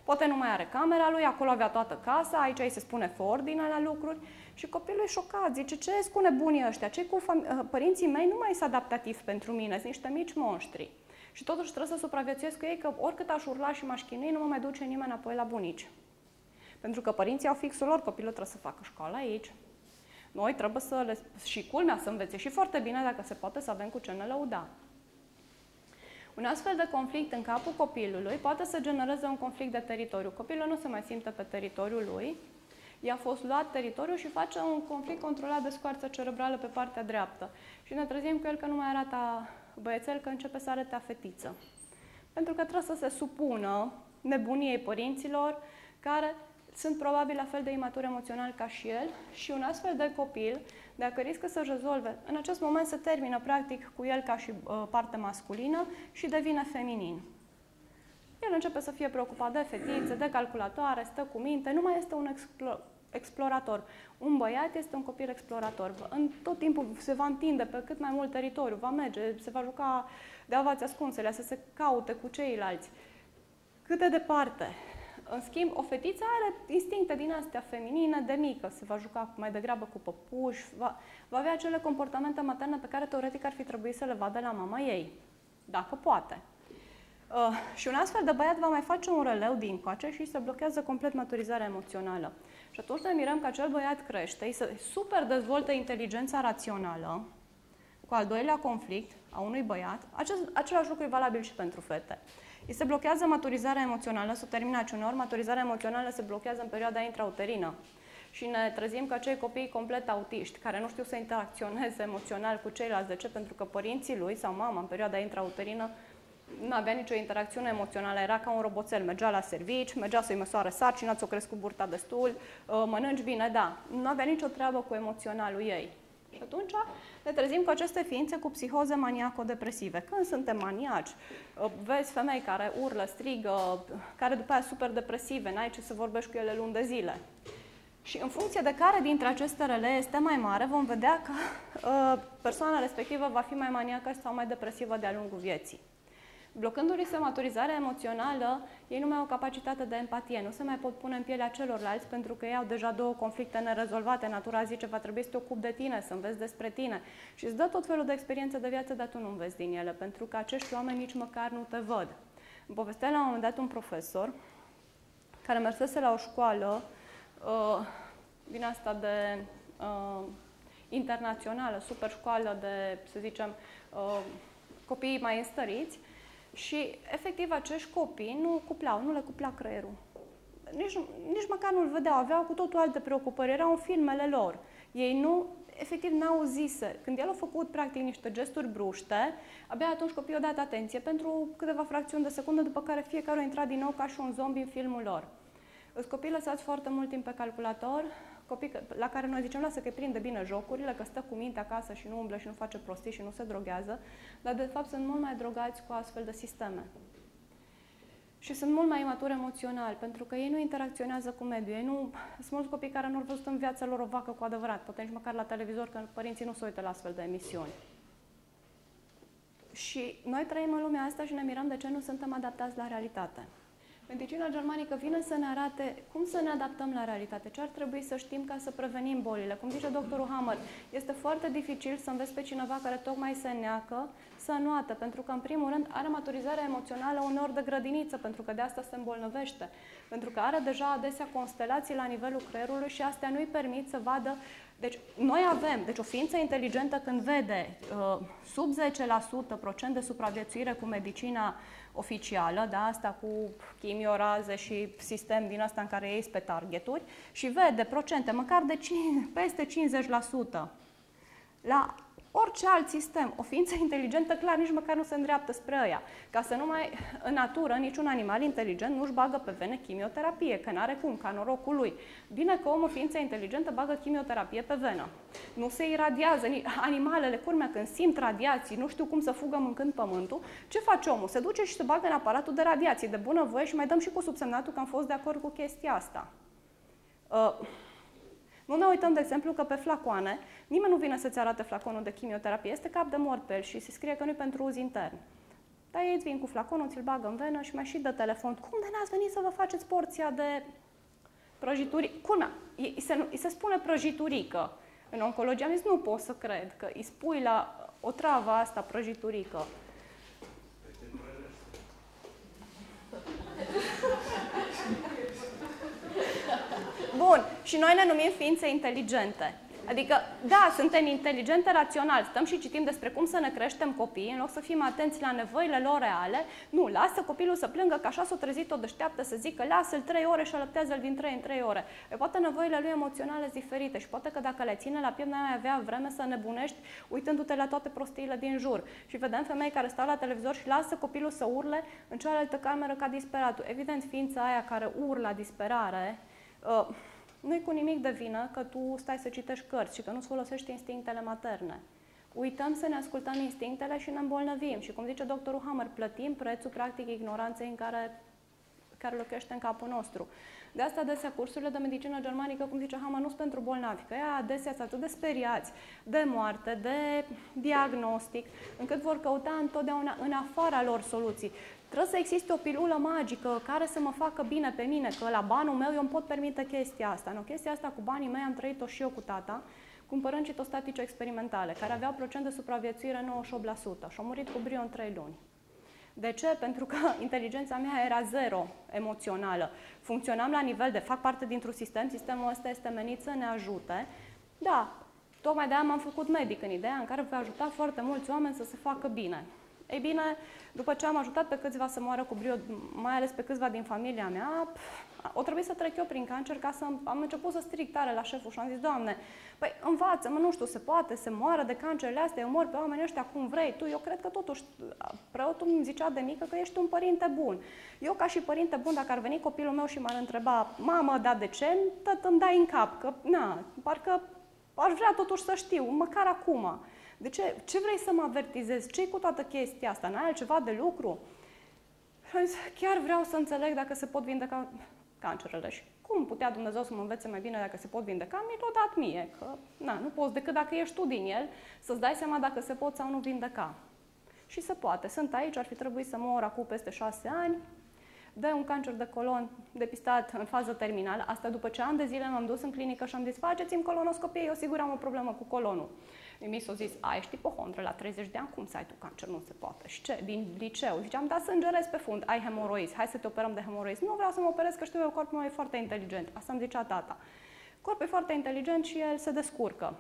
poate nu mai are camera lui, acolo avea toată casa, aici îi se spune fă ordine la lucruri și copilul e șocat, zice, ce spune bunii ăștia? ce cu fam- părinții mei nu mai sunt adaptativi pentru mine, sunt niște mici monștri. Și totuși trebuie să supraviețuiesc cu ei că oricât aș urla și m-aș chinui, nu mă mai duce nimeni înapoi la bunici. Pentru că părinții au fixul lor, copilul trebuie să facă școală aici. Noi trebuie să le, și culmea să învețe și foarte bine dacă se poate să avem cu ce ne lăuda. Un astfel de conflict în capul copilului poate să genereze un conflict de teritoriu. Copilul nu se mai simte pe teritoriul lui, i-a fost luat teritoriul și face un conflict controlat de scoarță cerebrală pe partea dreaptă. Și ne trezim cu el că nu mai arată băiețel, că începe să arate fetiță. Pentru că trebuie să se supună nebuniei părinților, care sunt probabil la fel de imatur emoțional ca și el și un astfel de copil, dacă riscă să rezolve, în acest moment se termină practic cu el ca și uh, parte masculină și devine feminin. El începe să fie preocupat de fetițe, de calculatoare, stă cu minte, nu mai este un explorator. Un băiat este un copil explorator. În tot timpul se va întinde pe cât mai mult teritoriu, va merge, se va juca de avați ascunsele, să se caute cu ceilalți. Cât de departe. În schimb, o fetiță are instincte din astea feminine de mică, se va juca mai degrabă cu păpuși, va, va avea acele comportamente materne pe care teoretic ar fi trebuit să le vadă la mama ei, dacă poate. Uh, și un astfel de băiat va mai face un releu din coace și se blochează complet maturizarea emoțională. Și atunci ne mirăm că acel băiat crește, îi se super dezvoltă inteligența rațională, cu al doilea conflict a unui băiat, acest, același lucru e valabil și pentru fete. Îi se blochează maturizarea emoțională sub terminaciunor, maturizarea emoțională se blochează în perioada intrauterină. și ne trezim că cei copii complet autiști, care nu știu să interacționeze emoțional cu ceilalți. De ce? Pentru că părinții lui sau mama în perioada intrauterină nu avea nicio interacțiune emoțională, era ca un roboțel, mergea la servici, mergea să-i măsoare sarcina, ți-o crescut burta destul, uh, mănânci bine, da. Nu avea nicio treabă cu emoționalul ei. Și atunci ne trezim cu aceste ființe cu psihoze maniaco-depresive. Când suntem maniaci, uh, vezi femei care urlă, strigă, care după aia super depresive, n-ai ce să vorbești cu ele luni de zile. Și în funcție de care dintre aceste rele este mai mare, vom vedea că uh, persoana respectivă va fi mai maniacă sau mai depresivă de-a lungul vieții. Blocându-li se maturizarea emoțională, ei nu mai au capacitate de empatie, nu se mai pot pune în pielea celorlalți pentru că ei au deja două conflicte nerezolvate. Natura zice, va trebui să te ocupi de tine, să înveți despre tine și îți dă tot felul de experiențe de viață, dar tu nu înveți din ele, pentru că acești oameni nici măcar nu te văd. Îmi povestea la un moment dat un profesor care mersese la o școală uh, din asta de uh, internațională, super școală de, să zicem, uh, copii mai înstăriți și, efectiv, acești copii nu cuplau, nu le cupla creierul. Nici, nici măcar nu-l vedeau, aveau cu totul alte preocupări, erau în filmele lor. Ei nu, efectiv, n-au zise. Când el a făcut, practic, niște gesturi bruște, abia atunci copiii au dat atenție pentru câteva fracțiuni de secundă, după care fiecare a intrat din nou ca și un zombie în filmul lor. Îți copii lăsați foarte mult timp pe calculator, copii la care noi zicem, lasă că prinde bine jocurile, că stă cu minte acasă și nu umblă și nu face prostii și nu se drogează, dar de fapt sunt mult mai drogați cu astfel de sisteme. Și sunt mult mai imaturi emoțional, pentru că ei nu interacționează cu mediul. Ei nu, sunt mulți copii care nu au văzut în viața lor o vacă cu adevărat, poate nici măcar la televizor, că părinții nu se uită la astfel de emisiuni. Și noi trăim în lumea asta și ne mirăm de ce nu suntem adaptați la realitate. Medicina germanică vine să ne arate cum să ne adaptăm la realitate, ce ar trebui să știm ca să prevenim bolile. Cum zice doctorul Hammer, este foarte dificil să înveți pe cineva care tocmai se neacă să nuată, pentru că, în primul rând, are maturizarea emoțională uneori de grădiniță, pentru că de asta se îmbolnăvește, pentru că are deja adesea constelații la nivelul creierului și astea nu-i permit să vadă deci, noi avem, deci o ființă inteligentă când vede uh, sub 10% procent de supraviețuire cu medicina oficială, da, asta cu chimioraze și sistem din asta în care ei pe targeturi și vede procente, măcar de 5, peste 50%. La orice alt sistem, o ființă inteligentă, clar, nici măcar nu se îndreaptă spre ăia. Ca să nu mai, în natură, niciun animal inteligent nu-și bagă pe vene chimioterapie, că n-are cum, ca norocul lui. Bine că omul, ființă inteligentă, bagă chimioterapie pe venă. Nu se iradiază. Animalele, curmea, când simt radiații, nu știu cum să fugă mâncând pământul, ce face omul? Se duce și se bagă în aparatul de radiații, de bună voie și mai dăm și cu subsemnatul că am fost de acord cu chestia asta. Uh, nu ne uităm, de exemplu, că pe flacoane, nimeni nu vine să-ți arate flaconul de chimioterapie, este cap de mort pe el și se scrie că nu e pentru uz intern. Dar ei îți vin cu flaconul, ți-l bagă în venă și mai și de telefon. Cum de n-ați venit să vă faceți porția de prăjituri? Cum? Îi se, îi se spune prăjiturică. În oncologie am zis, nu pot să cred că îi spui la o travă asta prăjiturică. Bun, și noi ne numim ființe inteligente. Adică, da, suntem inteligente, raționali, stăm și citim despre cum să ne creștem copiii, în loc să fim atenți la nevoile lor reale. Nu, lasă copilul să plângă, că așa s-o trezit o deșteaptă să zică, lasă-l 3 ore și alăptează-l din 3 în 3 ore. E, poate nevoile lui emoționale sunt diferite și poate că dacă le ține la piept, n-ai mai avea vreme să nebunești uitându-te la toate prostiile din jur. Și vedem femei care stau la televizor și lasă copilul să urle în cealaltă cameră ca disperatul. Evident, ființa aia care urla disperare, uh, nu e cu nimic de vină că tu stai să citești cărți și că nu-ți folosești instinctele materne. Uităm să ne ascultăm instinctele și ne îmbolnăvim. Și cum zice doctorul Hammer, plătim prețul practic ignoranței în care, care locuiește în capul nostru. De asta adesea cursurile de medicină germanică, cum zice Hammer, nu sunt pentru bolnavi, că ea adesea sunt atât de speriați de moarte, de diagnostic, încât vor căuta întotdeauna în afara lor soluții. Trebuie să existe o pilulă magică care să mă facă bine pe mine, că la banul meu eu îmi pot permite chestia asta. Nu, chestia asta cu banii mei am trăit-o și eu cu tata, cumpărând citostatice experimentale, care aveau procent de supraviețuire 98% și au murit cu brio în 3 luni. De ce? Pentru că inteligența mea era zero emoțională. Funcționam la nivel de fac parte dintr-un sistem, sistemul ăsta este menit să ne ajute. Da, tocmai de aia m-am făcut medic în ideea în care voi ajuta foarte mulți oameni să se facă bine. Ei bine, după ce am ajutat pe câțiva să moară cu brio, mai ales pe câțiva din familia mea, o trebuie să trec eu prin cancer ca să am început să stric tare la șeful și am zis, Doamne, păi învață-mă, nu știu, se poate, se moară de cancerele astea, eu mor pe oamenii ăștia cum vrei tu. Eu cred că totuși preotul îmi zicea de mică că ești un părinte bun. Eu ca și părinte bun, dacă ar veni copilul meu și m-ar întreba, mamă, dar de ce? Tot îmi dai în cap, că na, parcă aș vrea totuși să știu, măcar acum. De ce? Ce vrei să mă avertizezi? Ce cu toată chestia asta? N-ai altceva de lucru? chiar vreau să înțeleg dacă se pot vindeca cancerele și cum putea Dumnezeu să mă învețe mai bine dacă se pot vindeca? Mi l-a dat mie, că na, nu poți decât dacă ești tu din el să-ți dai seama dacă se pot sau nu vindeca. Și se poate. Sunt aici, ar fi trebuit să mor acum peste șase ani, de un cancer de colon depistat în fază terminală. Asta după ce ani de zile m-am dus în clinică și am zis, faceți-mi colonoscopie, eu sigur am o problemă cu colonul. Mi s-a zis, a, ești ipohondră la 30 de ani, cum să ai tu cancer? Nu se poate. Și ce? Din liceu. Ziceam, da, sângerez pe fund, ai hemoroizi, hai să te operăm de hemoroizi. Nu vreau să mă operez, că știu eu, corpul meu e foarte inteligent. Asta îmi zicea tata. Corpul e foarte inteligent și el se descurcă.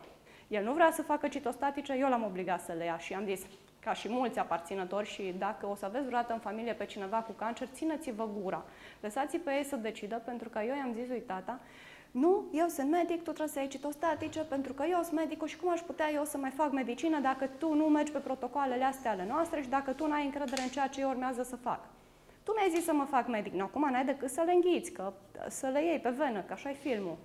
El nu vrea să facă citostatice, eu l-am obligat să le ia și am zis, ca și mulți aparținători și dacă o să aveți vreodată în familie pe cineva cu cancer, țineți-vă gura. Lăsați pe ei să decidă, pentru că eu i-am zis lui tata, nu, eu sunt medic, tu trebuie să iei citostatice pentru că eu sunt medicul și cum aș putea eu să mai fac medicină dacă tu nu mergi pe protocoalele astea ale noastre și dacă tu nu ai încredere în ceea ce eu urmează să fac. Tu mi-ai zis să mă fac medic, nu, acum n-ai decât să le înghiți, că, să le iei pe venă, că așa e filmul.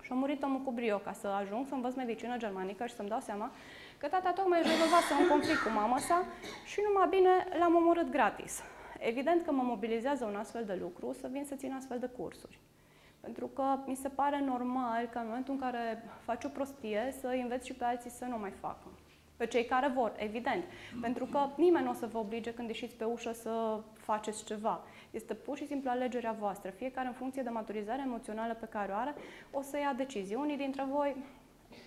Și a murit omul cu brio ca să ajung să învăț medicină germanică și să-mi dau seama că tata tocmai își rezolvase un conflict cu mama sa și numai bine l-am omorât gratis. Evident că mă mobilizează un astfel de lucru să vin să țin astfel de cursuri. Pentru că mi se pare normal că în momentul în care faci o prostie să înveți și pe alții să nu mai facă. Pe cei care vor, evident. Pentru că nimeni nu o să vă oblige când ieșiți pe ușă să faceți ceva. Este pur și simplu alegerea voastră. Fiecare în funcție de maturizare emoțională pe care o are, o să ia decizii. Unii dintre voi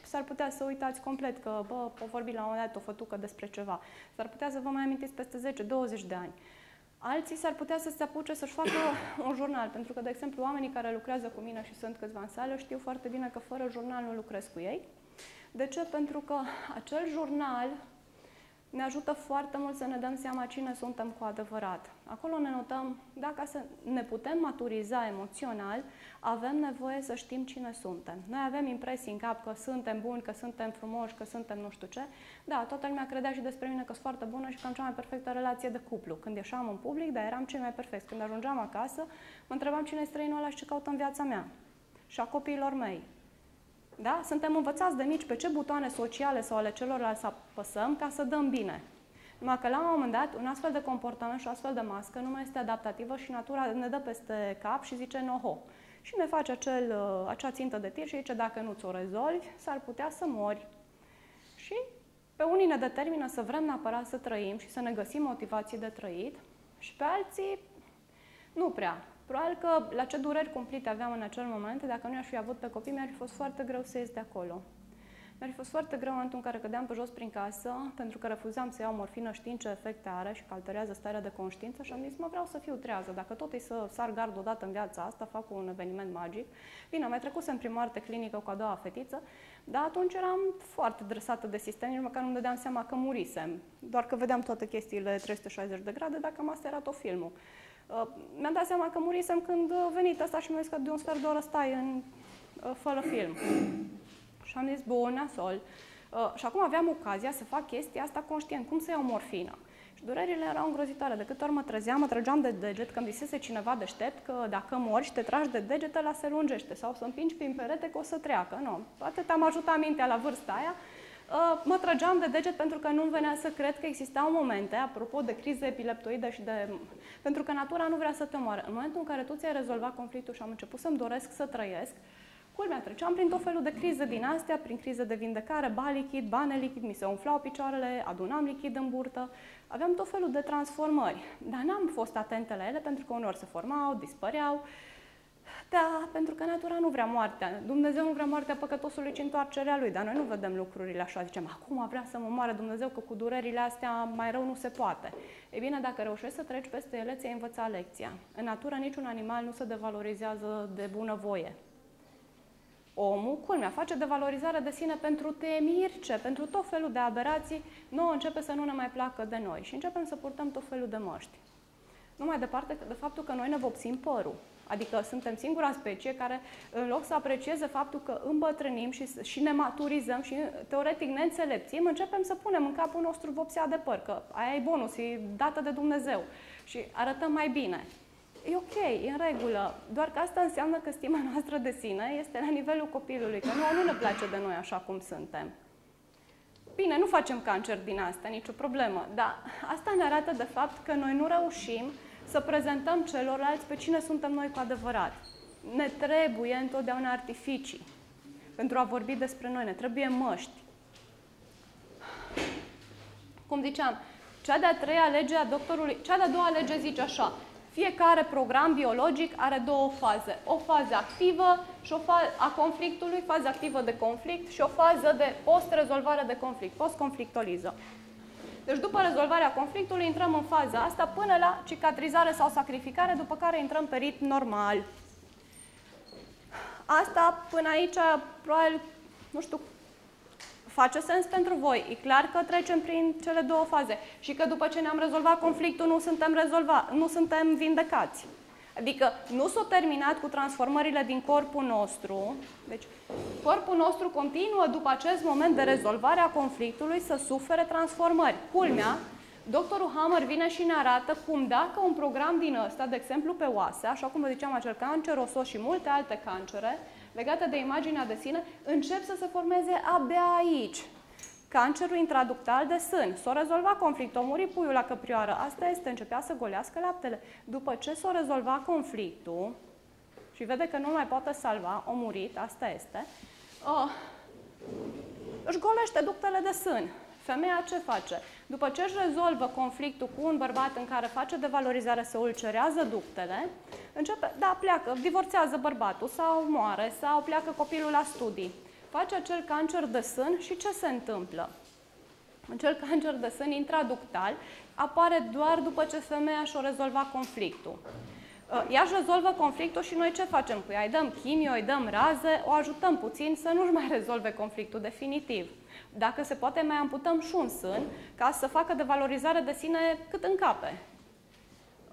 s-ar putea să uitați complet că, bă, o vorbi la un moment dat o fătucă despre ceva. S-ar putea să vă mai amintiți peste 10-20 de ani. Alții s-ar putea să se apuce să-și facă un jurnal, pentru că, de exemplu, oamenii care lucrează cu mine și sunt câțiva în sală știu foarte bine că fără jurnal nu lucrez cu ei. De ce? Pentru că acel jurnal ne ajută foarte mult să ne dăm seama cine suntem cu adevărat. Acolo ne notăm, dacă să ne putem maturiza emoțional, avem nevoie să știm cine suntem. Noi avem impresii în cap că suntem buni, că suntem frumoși, că suntem nu știu ce. Da, toată lumea credea și despre mine că sunt foarte bună și că am cea mai perfectă relație de cuplu. Când ieșeam în public, dar eram cel mai perfect. Când ajungeam acasă, mă întrebam cine e străinul ăla și ce caută în viața mea și a copiilor mei. Da? Suntem învățați de mici pe ce butoane sociale sau ale celorlalți să apăsăm ca să dăm bine. Numai că la un moment dat, un astfel de comportament și o astfel de mască nu mai este adaptativă și natura ne dă peste cap și zice noho. Și ne face acel, uh, acea țintă de tir și zice dacă nu ți-o rezolvi, s-ar putea să mori. Și pe unii ne determină să vrem neapărat să trăim și să ne găsim motivații de trăit și pe alții nu prea. Probabil că la ce dureri cumplite aveam în acel moment, dacă nu aș fi avut pe copii, mi-ar fi fost foarte greu să ies de acolo. Mi-ar fi fost foarte greu în momentul în care cădeam pe jos prin casă, pentru că refuzam să iau morfină știind ce efecte are și că alterează starea de conștiință și am zis, mă vreau să fiu trează. Dacă tot e să sar gard odată în viața asta, fac un eveniment magic. Bine, mai trecusem prima oară clinică cu a doua fetiță, dar atunci eram foarte dresată de sistem, nici măcar nu-mi dădeam seama că murisem. Doar că vedeam toate chestiile 360 de grade, dacă am asta era tot filmul. Uh, mi-am dat seama că murisem când a venit asta și mi-a zis că de un sfert de oră stai în, uh, fără film. Și am zis, bun, nasol. Uh, și acum aveam ocazia să fac chestia asta conștient. Cum să iau morfină? Și durerile erau îngrozitoare. De câte ori mă trezeam, mă trăgeam de deget, că îmi zisese cineva deștept că dacă mori și te tragi de deget, ăla se lungește. Sau să împingi prin perete că o să treacă. Nu. Atât am ajutat mintea la vârsta aia Uh, mă trăgeam de deget pentru că nu venea să cred că existau momente, apropo de crize epileptoide și de... Pentru că natura nu vrea să te omoare. În momentul în care tu ți-ai rezolvat conflictul și am început să-mi doresc să trăiesc, culmea, treceam prin tot felul de crize din astea, prin crize de vindecare, ba lichid, ba nelichid, mi se umflau picioarele, adunam lichid în burtă, aveam tot felul de transformări. Dar n-am fost atentă la ele pentru că uneori se formau, dispăreau, da, pentru că natura nu vrea moartea. Dumnezeu nu vrea moartea păcătosului, ci întoarcerea lui. Dar noi nu vedem lucrurile așa. Zicem, acum vrea să mă moare Dumnezeu, că cu durerile astea mai rău nu se poate. E bine, dacă reușești să treci peste ele, ți-ai învățat lecția. În natură niciun animal nu se devalorizează de bună voie. omul, culmea, face de valorizare de sine pentru temirce, pentru tot felul de aberații, nouă începe să nu ne mai placă de noi și începem să purtăm tot felul de măști. Nu mai departe de faptul că noi ne vopsim părul. Adică suntem singura specie care, în loc să aprecieze faptul că îmbătrânim și, și ne maturizăm și teoretic ne înțelepțim, începem să punem în capul nostru vopsea de păr, că aia e bonus, e dată de Dumnezeu și arătăm mai bine. E ok, e în regulă, doar că asta înseamnă că stima noastră de sine este la nivelul copilului, că nu, nu ne place de noi așa cum suntem. Bine, nu facem cancer din asta, nicio problemă, dar asta ne arată de fapt că noi nu reușim să prezentăm celorlalți pe cine suntem noi cu adevărat. Ne trebuie întotdeauna artificii pentru a vorbi despre noi, ne trebuie măști. Cum ziceam, cea de-a treia lege a doctorului, cea de-a doua lege zice așa, fiecare program biologic are două faze. O fază activă și o fază a conflictului, fază activă de conflict și o fază de post-rezolvare de conflict, post-conflictoliză. Deci după rezolvarea conflictului intrăm în faza asta până la cicatrizare sau sacrificare, după care intrăm pe ritm normal. Asta până aici, probabil, nu știu, face sens pentru voi. E clar că trecem prin cele două faze și că după ce ne-am rezolvat conflictul nu suntem, rezolva, nu suntem vindecați. Adică nu s-a terminat cu transformările din corpul nostru. Deci corpul nostru continuă după acest moment de rezolvare a conflictului să sufere transformări. Culmea, doctorul Hammer vine și ne arată cum dacă un program din ăsta, de exemplu pe oase, așa cum vă ziceam, acel cancer osos și multe alte cancere, legate de imaginea de sine, încep să se formeze abia aici, Cancerul intraductal de sân. S-a rezolvat conflictul, a murit puiul la căprioară. Asta este, începea să golească laptele. După ce s-a rezolvat conflictul și vede că nu mai poate salva, a murit, asta este, uh, își golește ductele de sân. Femeia ce face? După ce își rezolvă conflictul cu un bărbat în care face de valorizare să ulcerează ductele, începe, da, pleacă, divorțează bărbatul sau moare sau pleacă copilul la studii face acel cancer de sân și ce se întâmplă? Acel cancer de sân intraductal apare doar după ce femeia și-o rezolva conflictul. Uh, ea își rezolvă conflictul și noi ce facem cu ea? Îi dăm chimio, îi dăm raze, o ajutăm puțin să nu-și mai rezolve conflictul definitiv. Dacă se poate, mai amputăm și un sân ca să facă de valorizare de sine cât încape.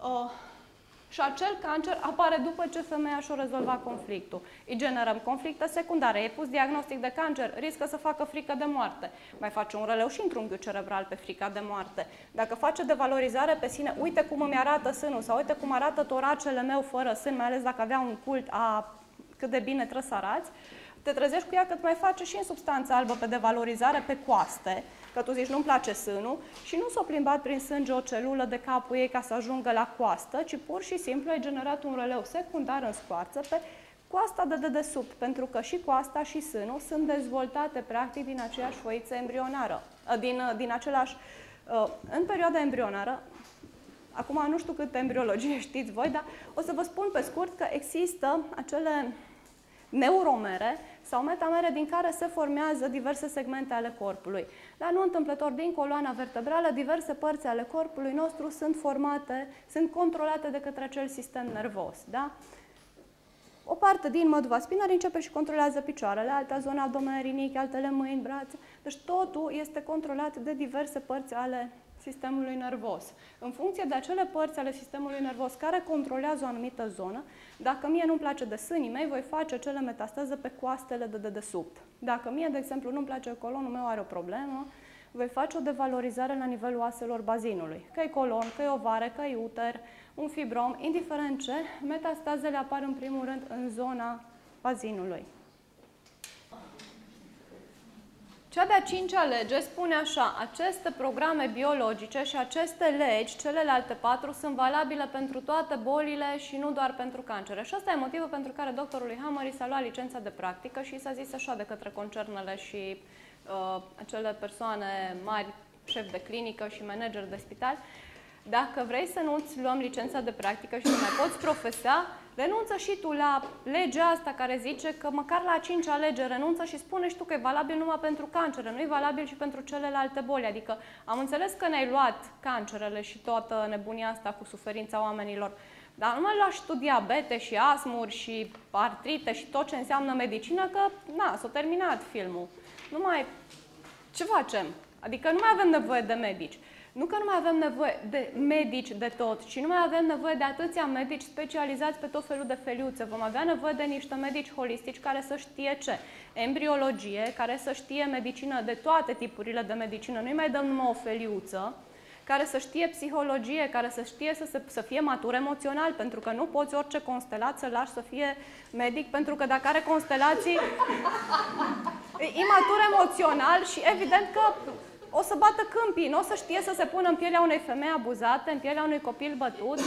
Uh, și acel cancer apare după ce femeia și-o rezolva conflictul. Îi generăm conflicte secundare, e pus diagnostic de cancer, riscă să facă frică de moarte. Mai face un releu și în trunchiul cerebral pe frica de moarte. Dacă face de valorizare pe sine, uite cum îmi arată sânul sau uite cum arată toracele meu fără sân, mai ales dacă avea un cult a cât de bine trebuie să arați, te trezești cu ea cât mai face și în substanță albă pe devalorizare pe coaste, că tu zici nu-mi place sânul și nu s-a plimbat prin sânge o celulă de capul ei ca să ajungă la coastă, ci pur și simplu ai generat un releu secundar în scoarță pe coasta de dedesubt, pentru că și coasta și sânul sunt dezvoltate practic din aceeași foiță embrionară, ă, din, ă, din același, ă, în perioada embrionară, acum nu știu cât embriologie știți voi, dar o să vă spun pe scurt că există acele neuromere sau metamere din care se formează diverse segmente ale corpului. Dar nu întâmplător, din coloana vertebrală, diverse părți ale corpului nostru sunt formate, sunt controlate de către acel sistem nervos. Da? O parte din măduva spinării începe și controlează picioarele, alta zona abdomenului, altele mâini, brațe. Deci totul este controlat de diverse părți ale sistemului nervos. În funcție de acele părți ale sistemului nervos care controlează o anumită zonă, dacă mie nu-mi place de sânii mei, voi face acele metastaze pe coastele de dedesubt. Dacă mie, de exemplu, nu-mi place colonul meu are o problemă, voi face o devalorizare la nivelul oaselor bazinului. Că e colon, că e ovare, că e uter, un fibrom, indiferent ce, metastazele apar în primul rând în zona bazinului. Cea de-a cincea lege spune așa, aceste programe biologice și aceste legi, celelalte patru, sunt valabile pentru toate bolile și nu doar pentru cancere. Și asta e motivul pentru care doctorului Hammer s-a luat licența de practică și s-a zis așa de către concernele și uh, acele persoane mari, șef de clinică și manager de spital, dacă vrei să nu-ți luăm licența de practică și să mai poți profesa, renunță și tu la legea asta care zice că măcar la a cincea lege renunță și spune și tu că e valabil numai pentru cancere, nu e valabil și pentru celelalte boli. Adică am înțeles că ne-ai luat cancerele și toată nebunia asta cu suferința oamenilor Dar nu mai lași tu diabete și asmuri și artrite și tot ce înseamnă medicină, că, na, s-a terminat filmul. Nu mai... Ce facem? Adică nu mai avem nevoie de medici. Nu că nu mai avem nevoie de medici de tot, ci nu mai avem nevoie de atâția medici specializați pe tot felul de feliuțe. Vom avea nevoie de niște medici holistici care să știe ce? Embriologie, care să știe medicină de toate tipurile de medicină. Nu-i mai dăm numai o feliuță, care să știe psihologie, care să știe să, se, să fie matur emoțional, pentru că nu poți orice constelat să lași să fie medic, pentru că dacă are constelații, e imatur emoțional și evident că o să bată câmpii, nu o să știe să se pună în pielea unei femei abuzate, în pielea unui copil bătut,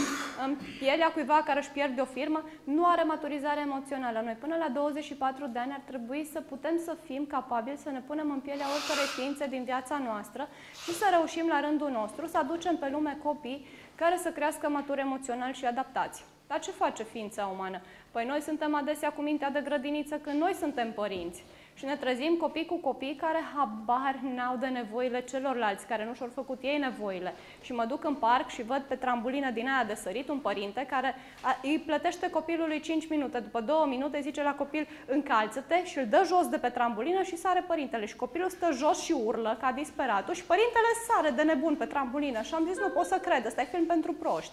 în pielea cuiva care își pierde o firmă, nu are maturizare emoțională. Noi până la 24 de ani ar trebui să putem să fim capabili să ne punem în pielea oricărei ființe din viața noastră și să reușim la rândul nostru să aducem pe lume copii care să crească matur emoțional și adaptați. Dar ce face ființa umană? Păi noi suntem adesea cu mintea de grădiniță când noi suntem părinți. Și ne trezim copii cu copii care habar n-au de nevoile celorlalți, care nu și-au făcut ei nevoile. Și mă duc în parc și văd pe trambulină din aia de sărit un părinte care îi plătește copilului 5 minute. După 2 minute zice la copil, încalță-te și îl dă jos de pe trambulină și sare părintele. Și copilul stă jos și urlă ca disperatul și părintele sare de nebun pe trambulină. Și am zis, nu pot să cred, ăsta e film pentru proști.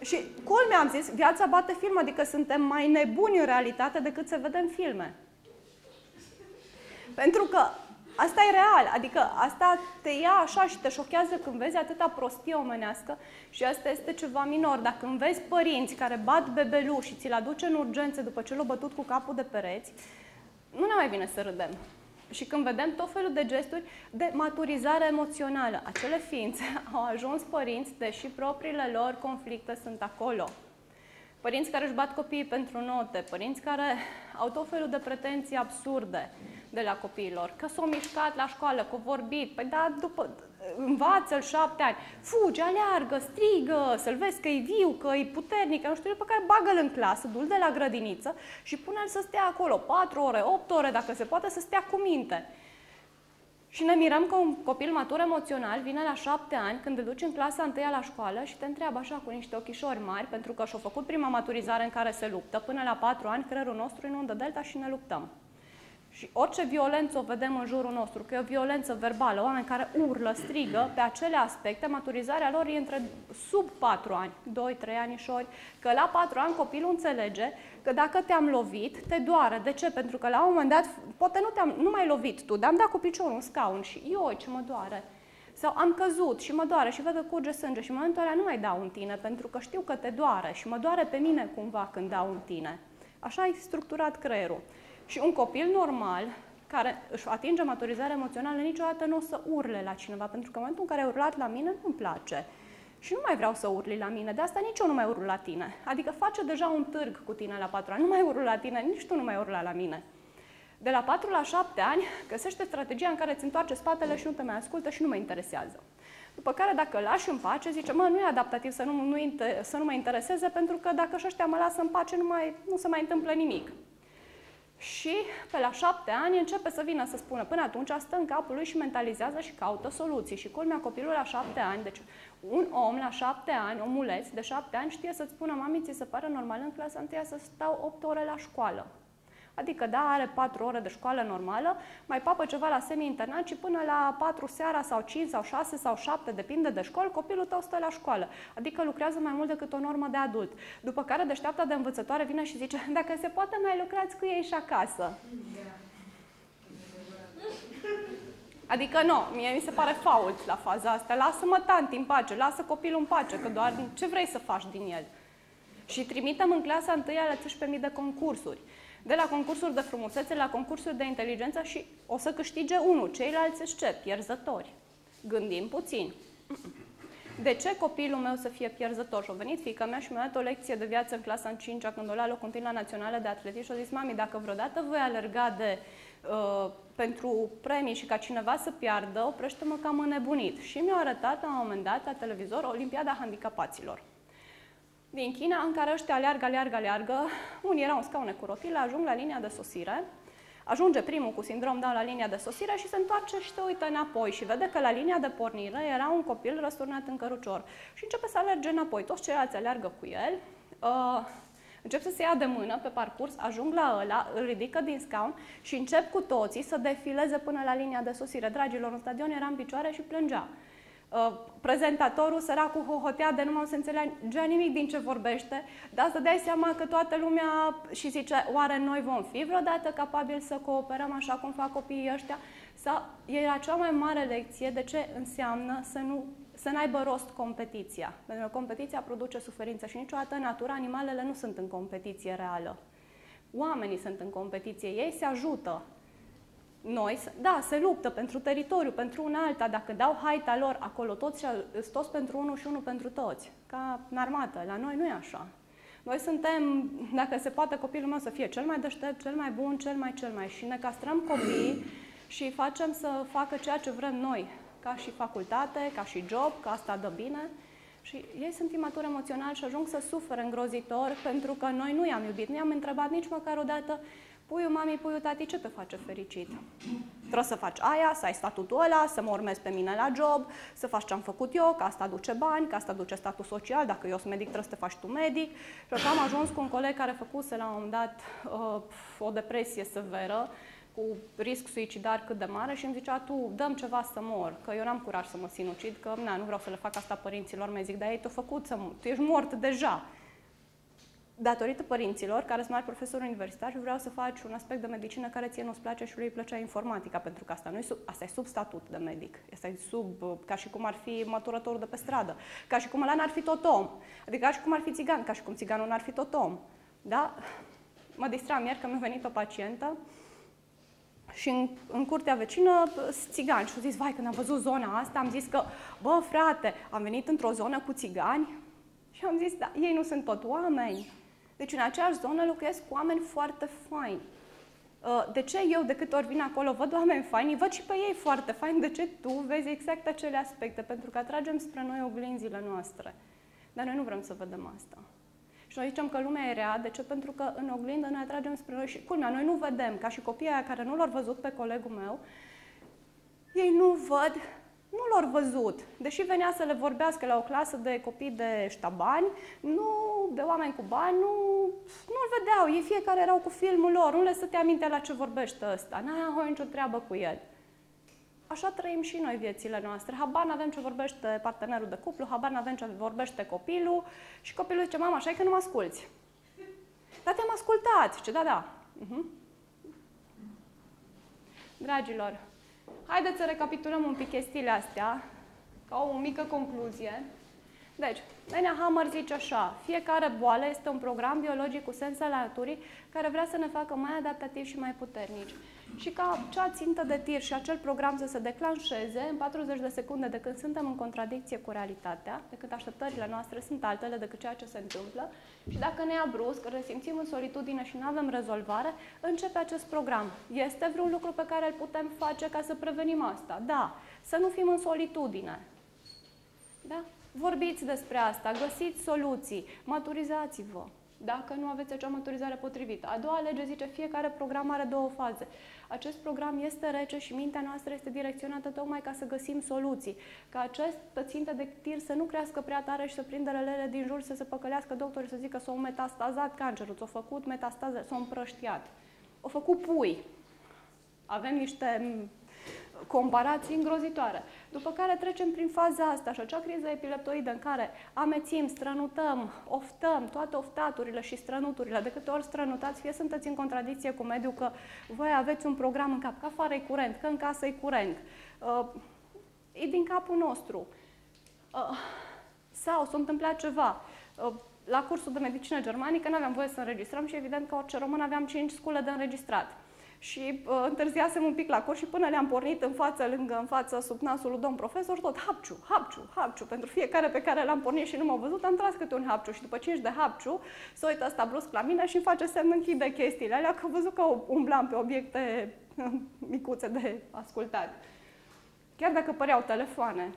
Și culmea am zis, viața bate film, adică suntem mai nebuni în realitate decât să vedem filme. Pentru că asta e real, adică asta te ia așa și te șochează când vezi atâta prostie omenească și asta este ceva minor. Dacă când vezi părinți care bat bebeluș și ți-l aduce în urgență după ce l-au bătut cu capul de pereți, nu ne mai vine să râdem. Și când vedem tot felul de gesturi de maturizare emoțională, acele ființe au ajuns părinți, deși propriile lor conflicte sunt acolo. Părinți care își bat copiii pentru note, părinți care au tot felul de pretenții absurde, de la copiilor, că s-au mișcat la școală, că au vorbit, păi da, după, învață-l șapte ani, fugi, aleargă, strigă, să-l vezi că e viu, că e puternic, nu știu, după care bagă-l în clasă, du de la grădiniță și pune-l să stea acolo 4 ore, 8 ore, dacă se poate, să stea cu minte. Și ne mirăm că un copil matur emoțional vine la șapte ani, când îl duci în clasa întâia la școală și te întreabă așa cu niște ochișori mari, pentru că și-a făcut prima maturizare în care se luptă, până la patru ani creierul nostru inundă delta și ne luptăm. Și orice violență o vedem în jurul nostru, că e o violență verbală, oameni care urlă, strigă, pe acele aspecte, maturizarea lor e între sub 4 ani, 2-3 anișori, că la 4 ani copilul înțelege că dacă te-am lovit, te doare. De ce? Pentru că la un moment dat, poate nu, te-am, nu mai lovit tu, dar am dat cu piciorul în scaun și eu ce mă doare. Sau am căzut și mă doare și văd că curge sânge și în momentul ăla nu mai dau în tine, pentru că știu că te doare și mă doare pe mine cumva când dau în tine. Așa e structurat creierul. Și un copil normal, care își atinge maturizarea emoțională, niciodată nu o să urle la cineva, pentru că în momentul în care ai urlat la mine, nu-mi place. Și nu mai vreau să urli la mine, de asta nici eu nu mai urlu la tine. Adică face deja un târg cu tine la patru ani, nu mai urlu la tine, nici tu nu mai urla la mine. De la 4 la 7 ani, găsește strategia în care îți întoarce spatele și nu te mai ascultă și nu mă interesează. După care, dacă îl lași în pace, zice, mă, nu e adaptativ să nu, nu, să nu mă intereseze, pentru că dacă și ăștia mă lasă în pace, nu, mai, nu se mai întâmplă nimic. Și pe la șapte ani începe să vină să spună. Până atunci stă în capul lui și mentalizează și caută soluții. Și culmea copilul la șapte ani, deci un om la șapte ani, omuleț de șapte ani, știe să-ți spună, mami, ți se pare normal în clasa întâia să stau opt ore la școală. Adică, da, are 4 ore de școală normală, mai papă ceva la semi-internat și până la 4 seara sau 5 sau 6 sau 7, depinde de școală, copilul tău stă la școală. Adică lucrează mai mult decât o normă de adult. După care deșteapta de învățătoare vine și zice, dacă se poate mai lucrați cu ei și acasă. Adică nu, mie mi se pare fault la faza asta. Lasă-mă tanti în pace, lasă copilul în pace, că doar ce vrei să faci din el. Și trimitem în clasa întâia la 18.000 de concursuri de la concursuri de frumusețe la concursuri de inteligență și o să câștige unul, ceilalți ce? Pierzători. Gândim puțin. De ce copilul meu să fie pierzător? Și a venit fiica mea și mi-a dat o lecție de viață în clasa în 5 când o la loc întâi la Națională de Atletism și a zis, mami, dacă vreodată voi alerga de, uh, pentru premii și ca cineva să piardă, oprește-mă că am înnebunit. Și mi-a arătat la un moment dat la televizor Olimpiada Handicapaților din China, în care ăștia aleargă, aleargă, aleargă, unii erau în scaune cu rotile, ajung la linia de sosire, Ajunge primul cu sindrom Down la linia de sosire și se întoarce și se uită înapoi și vede că la linia de pornire era un copil răsturnat în cărucior și începe să alerge înapoi. Toți ceilalți alergă cu el, uh, încep să se ia de mână pe parcurs, ajung la ăla, îl ridică din scaun și încep cu toții să defileze până la linia de sosire. Dragilor, în stadion era în picioare și plângea. Uh, prezentatorul săracul hohotea de nu mai se înțelegea nimic din ce vorbește, dar să dai seama că toată lumea și zice, oare noi vom fi vreodată capabili să cooperăm așa cum fac copiii ăștia? Sau era cea mai mare lecție de ce înseamnă să nu să n-aibă rost competiția. Pentru că competiția produce suferință și niciodată în natură animalele nu sunt în competiție reală. Oamenii sunt în competiție, ei se ajută, noi, da, se luptă pentru teritoriu, pentru un alta, dacă dau haita lor acolo, toți, toți pentru unul și unul pentru toți, ca în armată. La noi nu e așa. Noi suntem, dacă se poate, copilul meu să fie cel mai deștept, cel mai bun, cel mai, cel mai. Și ne castrăm copiii și facem să facă ceea ce vrem noi, ca și facultate, ca și job, că asta dă bine. Și ei sunt imaturi emoțional și ajung să sufere îngrozitor pentru că noi nu i-am iubit, nu i-am întrebat nici măcar o dată Puiul mami, puiul tati, ce te face fericit? Trebuie să faci aia, să ai statutul ăla, să mă urmezi pe mine la job, să faci ce am făcut eu, că asta aduce bani, că asta aduce status social, dacă eu sunt medic trebuie să te faci tu medic. Și așa am ajuns cu un coleg care făcuse la un moment dat uh, o depresie severă, cu risc suicidar cât de mare și îmi zicea, tu dăm ceva să mor, că eu n-am curaj să mă sinucid, că na, nu vreau să le fac asta părinților mei. Zic, dar ei te-au făcut să mor, tu ești mort deja datorită părinților, care sunt mari profesori universitari, vreau să faci un aspect de medicină care ție nu-ți place și lui îi plăcea informatica, pentru că asta, nu e sub, asta e sub statut de medic. Asta e sub, ca și cum ar fi măturătorul de pe stradă, ca și cum ăla n-ar fi tot om. Adică ca și cum ar fi țigan, ca și cum țiganul n-ar fi tot om. Da? Mă distram ieri că mi-a venit o pacientă și în, în curtea vecină, țigani. Și au zis, vai, când am văzut zona asta, am zis că, bă, frate, am venit într-o zonă cu țigani și am zis, da, ei nu sunt tot oameni. Deci în aceeași zonă locuiesc cu oameni foarte faini. Uh, de ce eu, de câte ori vin acolo, văd oameni faini, văd și pe ei foarte faini, de ce tu vezi exact acele aspecte? Pentru că atragem spre noi oglinzile noastre. Dar noi nu vrem să vedem asta. Și noi zicem că lumea e rea, de ce? Pentru că în oglindă noi atragem spre noi și culmea, noi nu vedem, ca și copiii aia care nu l-au văzut pe colegul meu, ei nu văd nu l-au văzut. Deși venea să le vorbească la o clasă de copii de ștabani, nu, de oameni cu bani, nu, nu-l vedeau. Ei fiecare erau cu filmul lor, nu le stătea minte la ce vorbește ăsta. N-au nicio treabă cu el. Așa trăim și noi viețile noastre. Habar n-avem ce vorbește partenerul de cuplu, habar n-avem ce vorbește copilul și copilul zice, mama, așa e că nu mă asculți. Dar te-am ascultat. Ce da, da. Uh-huh. Dragilor, Haideți să recapitulăm un pic chestiile astea, ca o mică concluzie. Deci, Dania Hammer zice așa, fiecare boală este un program biologic cu sens al naturii care vrea să ne facă mai adaptativi și mai puternici. Și ca cea țintă de tir și acel program să se declanșeze în 40 de secunde de când suntem în contradicție cu realitatea, de când așteptările noastre sunt altele decât ceea ce se întâmplă și dacă ne ia brusc, resimțim în solitudine și nu avem rezolvare, începe acest program. Este vreun lucru pe care îl putem face ca să prevenim asta? Da. Să nu fim în solitudine. Da? Vorbiți despre asta, găsiți soluții, maturizați-vă dacă nu aveți acea maturizare potrivită. A doua lege zice fiecare program are două faze. Acest program este rece și mintea noastră este direcționată tocmai ca să găsim soluții. Ca această țintă de tir să nu crească prea tare și să prindă relele din jur, să se păcălească doctorii să zică s-au metastazat cancerul, s-au făcut metastaze, s-au împrăștiat. Au făcut pui. Avem niște comparații îngrozitoare. După care trecem prin faza asta și acea criză epileptoidă în care amețim, strănutăm, oftăm toate oftaturile și strănuturile. De câte ori strănutați, fie sunteți în contradicție cu mediul că voi aveți un program în cap, că afară e curent, că în casă e curent. Uh, e din capul nostru. Uh, sau s-a întâmplat ceva. Uh, la cursul de medicină germanică nu aveam voie să înregistrăm și evident că orice român aveam 5 scule de înregistrat și uh, întârziasem un pic la curs și până le-am pornit în față, lângă, în față, sub nasul lui domn profesor, tot hapciu, hapciu, hapciu. Pentru fiecare pe care l-am pornit și nu m-au văzut, am tras câte un hapciu și după 5 de hapciu, se uită asta brusc la mine și îmi face semn închide chestiile alea, că văzut că umblam pe obiecte micuțe de ascultat. Chiar dacă păreau telefoane,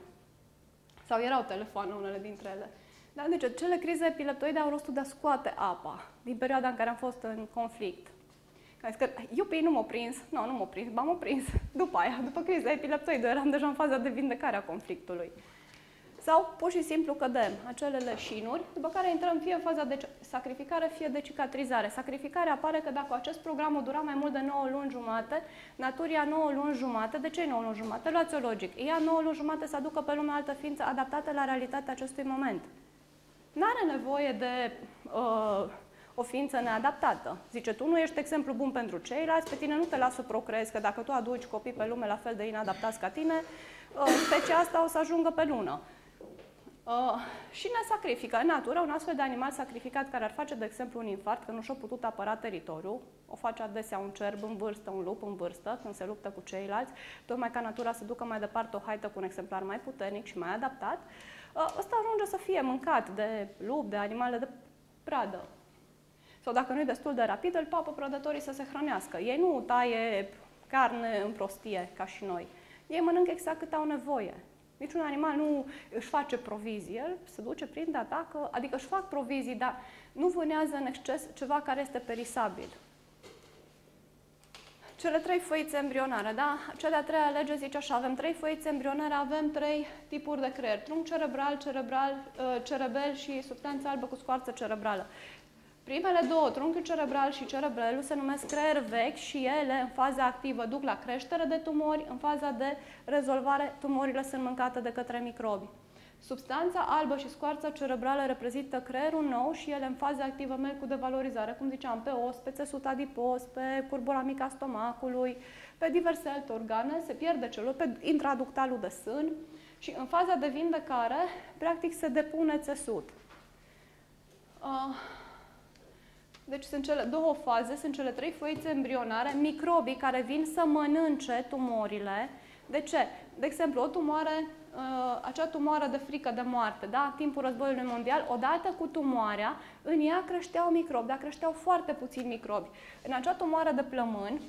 sau erau telefoane unele dintre ele. Dar deci, cele crize epileptoide au rostul de a scoate apa din perioada în care am fost în conflict Că că iupi, nu m-a prins. Nu, nu m-a prins, ba m-a prins. După aia, după criza epileptoidă, eram deja în faza de vindecare a conflictului. Sau pur și simplu cădem acele leșinuri, după care intrăm fie în faza de sacrificare, fie de cicatrizare. Sacrificarea apare că dacă acest program o dura mai mult de 9 luni jumate, naturia 9 luni jumate, de ce 9 luni jumate? Luați-o logic. Ea 9 luni jumate să aducă pe lume altă ființă adaptată la realitatea acestui moment. N-are nevoie de uh, o ființă neadaptată. Zice, tu nu ești exemplu bun pentru ceilalți, pe tine nu te las să procrezi, că dacă tu aduci copii pe lume la fel de inadaptați ca tine, uh, specia asta o să ajungă pe lună. Uh, și ne sacrifică. În natură, un astfel de animal sacrificat care ar face, de exemplu, un infart, că nu și-a putut apăra teritoriul, o face adesea un cerb în vârstă, un lup în vârstă, când se luptă cu ceilalți, tocmai ca natura să ducă mai departe o haită cu un exemplar mai puternic și mai adaptat, uh, ăsta ajunge să fie mâncat de lup, de animale de pradă. Sau dacă nu e destul de rapid, îl papă prădătorii să se hrănească. Ei nu taie carne în prostie, ca și noi. Ei mănâncă exact cât au nevoie. Niciun animal nu își face provizii, el se duce, prinde, atacă, adică își fac provizii, dar nu vânează în exces ceva care este perisabil. Cele trei făițe embrionare, da? Cea de-a treia lege zice așa, avem trei făițe embrionare, avem trei tipuri de creier, trunchi cerebral, cerebral, uh, cerebel și substanță albă cu scoarță cerebrală. Primele două, trunchiul cerebral și cerebelul, se numesc creier vechi și ele, în faza activă, duc la creștere de tumori, în faza de rezolvare, tumorile sunt mâncate de către microbi. Substanța albă și scoarța cerebrală reprezintă creierul nou și ele în faza activă merg cu devalorizare, cum ziceam, pe os, pe țesut adipos, pe curbura mică a stomacului, pe diverse alte organe, se pierde celul, pe intraductalul de sân și în faza de vindecare, practic, se depune țesut. Uh, deci sunt cele două faze, sunt cele trei făițe embrionare, microbii care vin să mănânce tumorile. De ce? De exemplu, o tumoare, uh, acea tumoare de frică de moarte, da? în timpul războiului mondial, odată cu tumoarea, în ea creșteau microbi, dar creșteau foarte puțini microbi. În acea tumoare de plămâni,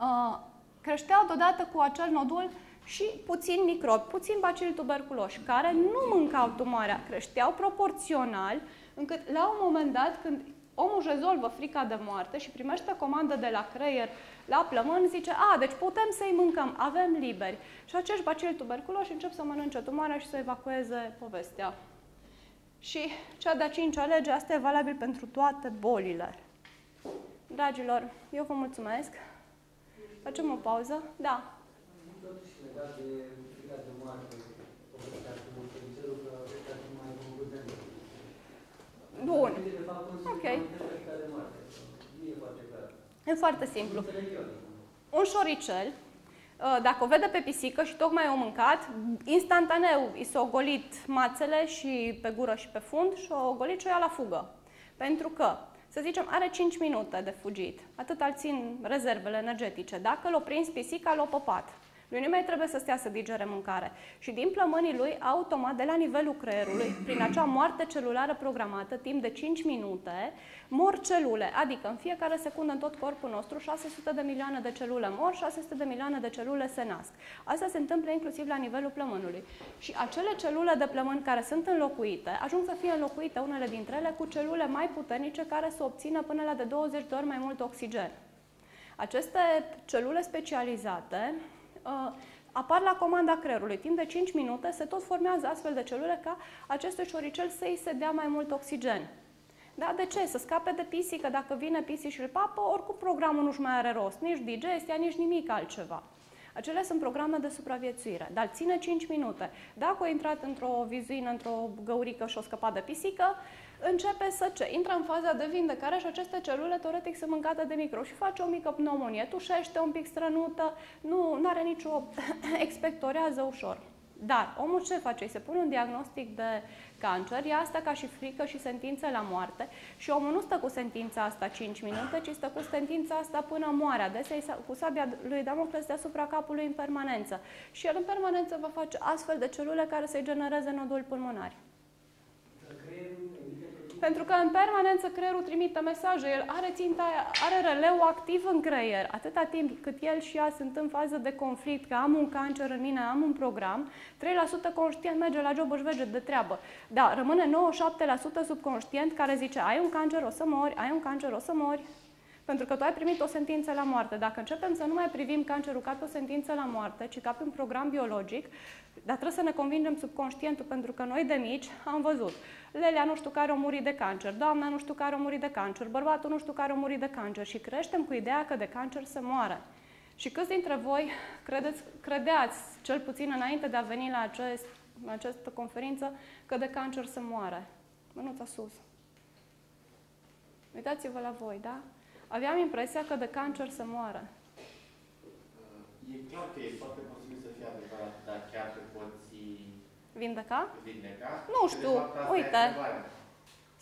uh, creșteau deodată cu acel nodul și puțini microbi, puțini bacili tuberculoși, care nu mâncau tumoarea, creșteau proporțional încât la un moment dat, când omul își rezolvă frica de moarte și primește comandă de la creier la plămân, zice, a, deci putem să-i mâncăm, avem liberi. Și acești bacili tuberculoși încep să mănânce tumoarea și să evacueze povestea. Și cea de-a cincea lege, asta e valabil pentru toate bolile. Dragilor, eu vă mulțumesc. Facem o pauză? Da. Totuși legat de frica de moarte, Bun. Ok. E foarte simplu. Un șoricel, uh, dacă o vede pe pisică și tocmai o mâncat, instantaneu i s-au golit mațele și pe gură și pe fund și o golit și o ia la fugă. Pentru că, să zicem, are 5 minute de fugit. Atât al țin rezervele energetice. Dacă l-o prins pisica, l-o popat. Lui nu mai trebuie să stea să digere mâncare. Și din plămânii lui, automat, de la nivelul creierului, prin acea moarte celulară programată, timp de 5 minute, mor celule, adică în fiecare secundă în tot corpul nostru 600 de milioane de celule mor, 600 de milioane de celule se nasc. Asta se întâmplă inclusiv la nivelul plămânului. Și acele celule de plămân care sunt înlocuite, ajung să fie înlocuite unele dintre ele cu celule mai puternice care să obțină până la de 20 de ori mai mult oxigen. Aceste celule specializate uh, apar la comanda creierului. Timp de 5 minute se tot formează astfel de celule ca acestui șoricel să îi se dea mai mult oxigen. Da? De ce? Să scape de pisică. Dacă vine pisi și îl papă, oricum programul nu-și mai are rost. Nici digestia, nici nimic altceva. Acelea sunt programe de supraviețuire, dar ține 5 minute. Dacă a intrat într-o vizuină, într-o găurică și o scăpat de pisică, începe să ce? Intră în faza de vindecare și aceste celule teoretic sunt mâncate de micro și face o mică pneumonie, tușește un pic strănută, nu are nicio expectorează ușor. Dar omul ce face? Îi se pune un diagnostic de cancer, ia asta ca și frică și sentință la moarte și omul nu stă cu sentința asta 5 minute, ci stă cu sentința asta până moare. Adesea cu sabia lui Damocles deasupra capului în permanență. Și el în permanență va face astfel de celule care să-i genereze noduli pulmonari. Pentru că în permanență creierul trimite mesaje, el are ținta, are releu activ în creier. Atâta timp cât el și ea sunt în fază de conflict, că am un cancer în mine, am un program, 3% conștient merge la job, își vede de treabă. Da, rămâne 97% subconștient care zice, ai un cancer, o să mori, ai un cancer, o să mori, pentru că tu ai primit o sentință la moarte. Dacă începem să nu mai privim cancerul ca pe o sentință la moarte, ci ca pe un program biologic, dar trebuie să ne convingem subconștientul, pentru că noi de mici am văzut. Lelea nu știu care o muri de cancer, doamna nu știu care o muri de cancer, bărbatul nu știu care o muri de cancer și creștem cu ideea că de cancer se moare. Și câți dintre voi credeți, credeați, cel puțin înainte de a veni la acest, la această conferință, că de cancer se moare? Mânuța sus. Uitați-vă la voi, da? Aveam impresia că de cancer se moare. E clar că e foarte posibil să fie adevărat, dar chiar te poți Vindeca? vindeca? Nu Că, de știu, fapt, asta e uite. întrebarea.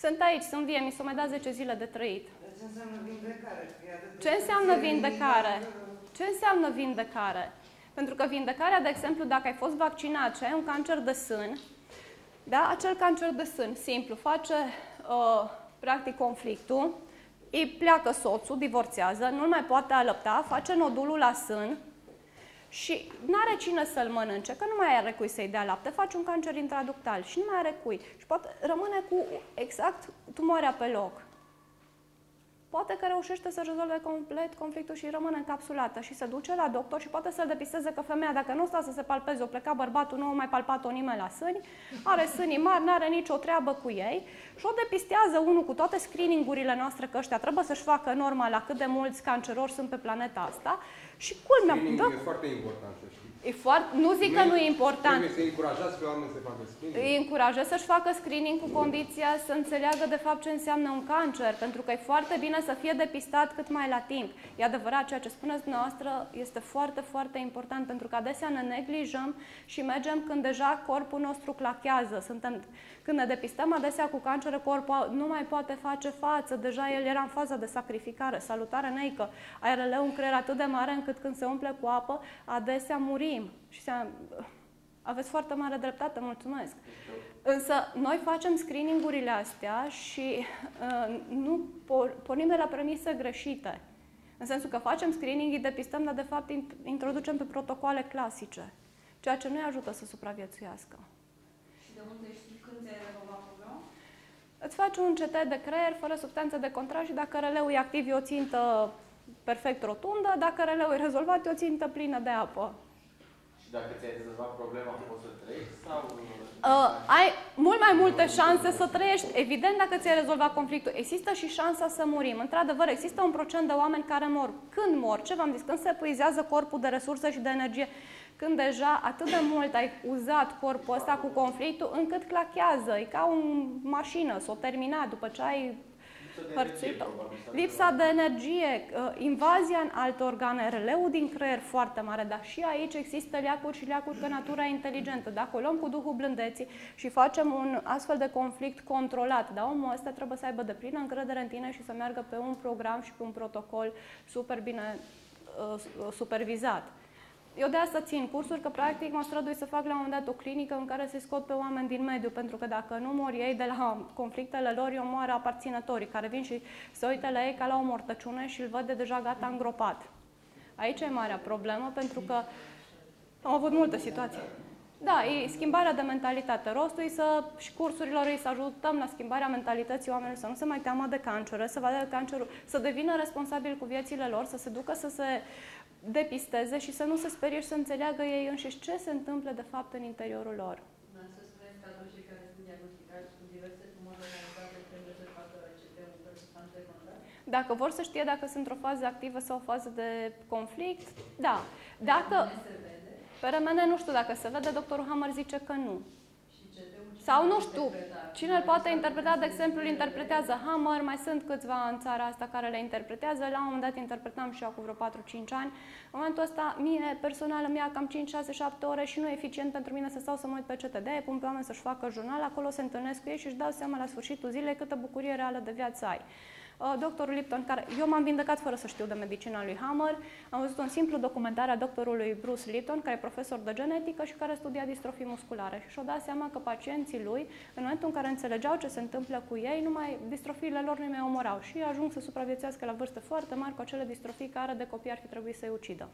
Sunt aici, sunt vie, mi s-au mai dat 10 zile de trăit. Dar ce înseamnă vindecare? Că e atât de Ce înseamnă puțin vindecare? minunat. Ce înseamnă vindecare? Pentru că vindecarea, de exemplu, dacă ai fost vaccinat și ai un cancer de sân, da, acel cancer de sân, simplu, face uh, practic conflictul, îi pleacă soțul, divorțează, nu mai poate alăpta, face nodulul la sân și nu are cine să-l mănânce, că nu mai are cui să-i dea lapte, face un cancer intraductal și nu mai are cui. Și poate rămâne cu exact tumoarea pe loc. Poate că reușește să rezolve complet conflictul și rămâne încapsulată și se duce la doctor și poate să-l depisteze că femeia, dacă nu stă să se palpeze, o pleca bărbatul, nu a mai palpat-o nimeni la sâni, are sânii mari, nu are nicio treabă cu ei și o depistează unul cu toate screeningurile noastre, că ăștia trebuie să-și facă norma la cât de mulți cancerori sunt pe planeta asta și culmea, Screening dă, e foarte important, să știi. E foarte, nu zic că nu e important, Trebuie să încurajați pe oameni să facă screening. îi încurajez să-și facă screening cu condiția să înțeleagă de fapt ce înseamnă un cancer, pentru că e foarte bine să fie depistat cât mai la timp. E adevărat, ceea ce spuneți dumneavoastră este foarte, foarte important, pentru că adesea ne neglijăm și mergem când deja corpul nostru clachează. Suntem, când ne depistăm adesea cu cancer, corpul nu mai poate face față, deja el era în faza de sacrificare. Salutare, Neică! Ai releu un creier atât de mare încât când se umple cu apă, adesea murim. Și se, aveți foarte mare dreptate, mulțumesc. Însă noi facem screeningurile astea și uh, nu por- pornim de la premise greșite. În sensul că facem screening, îi depistăm, dar de fapt int- introducem pe protocoale clasice, ceea ce nu-i ajută să supraviețuiască. Și de unde știi când ți-ai rezolvat problema? Îți faci un CT de creier fără substanțe de contrast și dacă releul e activ, e o țintă perfect rotundă, dacă releul e rezolvat, e o țintă plină de apă. Și dacă ți-ai rezolvat problema, poți să trăiești sau... Uh, ai mult mai multe șanse să trăiești. Evident, dacă ți-ai rezolvat conflictul, există și șansa să murim. Într-adevăr, există un procent de oameni care mor. Când mor? Ce v-am zis? Când se epuizează corpul de resurse și de energie. Când deja atât de mult ai uzat corpul ăsta cu conflictul, încât clachează. E ca o mașină, s-o terminat după ce ai hărțuit-o. Lipsa de energie, uh, invazia în alte organe, releul din creier foarte mare, dar și aici există leacuri și leacuri că natura e inteligentă. Dacă o luăm cu duhul blândeții și facem un astfel de conflict controlat, da, omul ăsta trebuie să aibă de plină încredere în tine și să meargă pe un program și pe un protocol super bine uh, supervizat. Eu de asta țin cursuri, că practic mă strădui să fac la un moment dat o clinică în care să-i scot pe oameni din mediu, pentru că dacă nu mor ei de la conflictele lor, eu moară aparținătorii care vin și se uită la ei ca la o mortăciune și îl văd de deja gata îngropat. Aici e marea problemă, pentru că am avut multe situații. Da, e schimbarea de mentalitate. Rostul e să, și cursurilor îi să ajutăm la schimbarea mentalității oamenilor, să nu se mai teamă de cancer, să vadă cancerul, să devină responsabil cu viețile lor, să se ducă să se depisteze și să nu se sperie și să înțeleagă ei înșiși ce se întâmplă de fapt în interiorul lor. Dar să spuneți că atunci cei care sunt diagnosticați cu diverse tumori organizate trebuie să facă CT-ul fără substanțe de contrast? Dacă vor să știe dacă sunt într-o fază activă sau o fază de conflict, da. Dacă Nu se vede pe remene nu știu dacă se vede, doctorul Hammer zice că nu. Și CT-ul cine Sau îl nu știu, interpreta? cine îl poate interpreta, de exemplu, îl interpretează Hammer, mai sunt câțiva în țara asta care le interpretează, la un moment dat interpretam și eu cu vreo 4-5 ani. În momentul ăsta, mie, personal, îmi ia cam 5, 6, 7 ore și nu e eficient pentru mine să stau să mă uit pe CTD, îi pun pe oameni să-și facă jurnal, acolo se întâlnesc cu ei și își dau seama la sfârșitul zilei câtă bucurie reală de viață ai. Uh, doctorul Lipton, care eu m-am vindecat fără să știu de medicina lui Hammer, am văzut un simplu documentar a doctorului Bruce Lipton, care e profesor de genetică și care studia distrofii musculare și și-a dat seama că pacienții lui, în momentul în care înțelegeau ce se întâmplă cu ei, numai distrofiile lor nu mai omorau și ajung să supraviețuiască la vârste foarte mari cu acele distrofii care de copii ar fi trebuit să-i ucidă.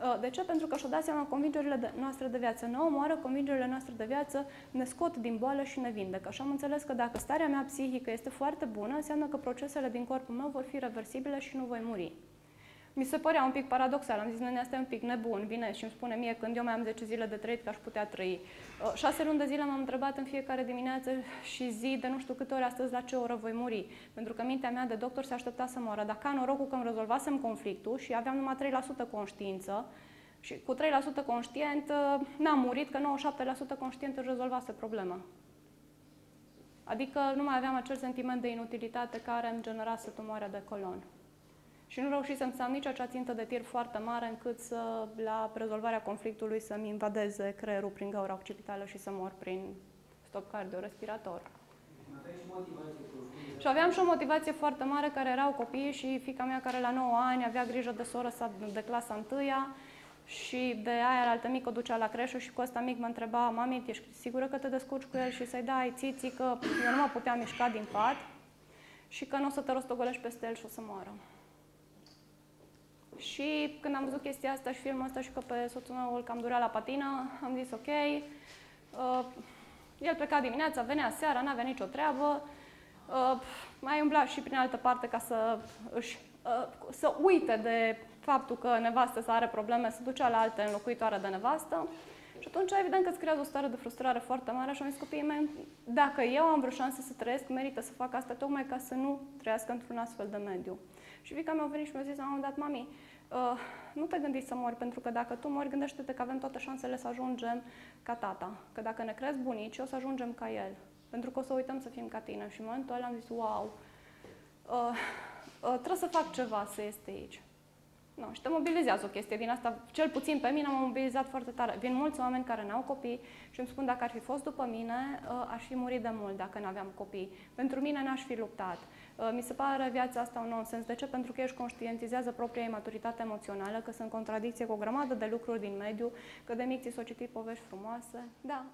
Uh, de ce? Pentru că și-o dat seama convingerile de, noastre de viață ne omoară, convingerile noastre de viață ne scot din boală și ne vindecă. Și am înțeles că dacă starea mea psihică este foarte bună, înseamnă că procesele din corpul meu vor fi reversibile și nu voi muri. Mi se părea un pic paradoxal, am zis, nene, asta e un pic nebun, vine și îmi spune mie când eu mai am 10 zile de trăit că aș putea trăi. Uh, șase luni de zile m-am întrebat în fiecare dimineață și zi de nu știu câte ori astăzi la ce oră voi muri. Pentru că mintea mea de doctor se aștepta să moară. Dacă am norocul că îmi rezolvasem conflictul și aveam numai 3% conștiință, și cu 3% conștient uh, n-am murit, că 97% conștient își rezolvase problema. Adică nu mai aveam acel sentiment de inutilitate care îmi generase tumoarea de colon. Și nu reușisem să am nici acea țintă de tir foarte mare încât să, la rezolvarea conflictului să-mi invadeze creierul prin gaura occipitală și să mor prin stop cardiorespirator. Și aveam și o motivație foarte mare care erau copiii și fica mea care la 9 ani avea grijă de soră sa de clasa 1 și de aia altă mică o ducea la creșă și cu ăsta mic mă întreba, mami, ești sigură că te descurci cu el și să-i dai țiții că eu nu mă puteam mișca din pat și că nu o să te rostogolești peste el și o să moară. Și când am văzut chestia asta și filmul ăsta și că pe soțul meu îl cam durea la patină, am zis ok. Uh, el pleca dimineața, venea seara, n-avea nicio treabă. Uh, mai umbla și prin altă parte ca să își uh, să uite de faptul că nevastă să are probleme, să ducea la alte înlocuitoare de nevastă. Și atunci, evident că îți creează o stare de frustrare foarte mare și am zis copiii mei, dacă eu am vreo șansă să trăiesc, merită să fac asta tocmai ca să nu trăiască într-un astfel de mediu. Și fica mea a venit și mi-a zis la un moment dat, mami, uh, nu te gândi să mori, pentru că dacă tu mori, gândește-te că avem toate șansele să ajungem ca tata. Că dacă ne crezi bunici, o să ajungem ca el. Pentru că o să uităm să fim ca tine. Și în momentul ăla am zis, wow, uh, uh, trebuie să fac ceva să este aici. Nu, și te mobilizează o chestie din asta. Cel puțin pe mine m-a mobilizat foarte tare. Vin mulți oameni care n-au copii și îmi spun dacă ar fi fost după mine, uh, aș fi murit de mult dacă nu aveam copii. Pentru mine n-aș fi luptat. Uh, mi se pare viața asta un nonsens. De ce? Pentru că ești conștientizează propria imaturitate emoțională, că sunt contradicție cu o grămadă de lucruri din mediu, că de mic ți s-o citit povești frumoase. Da,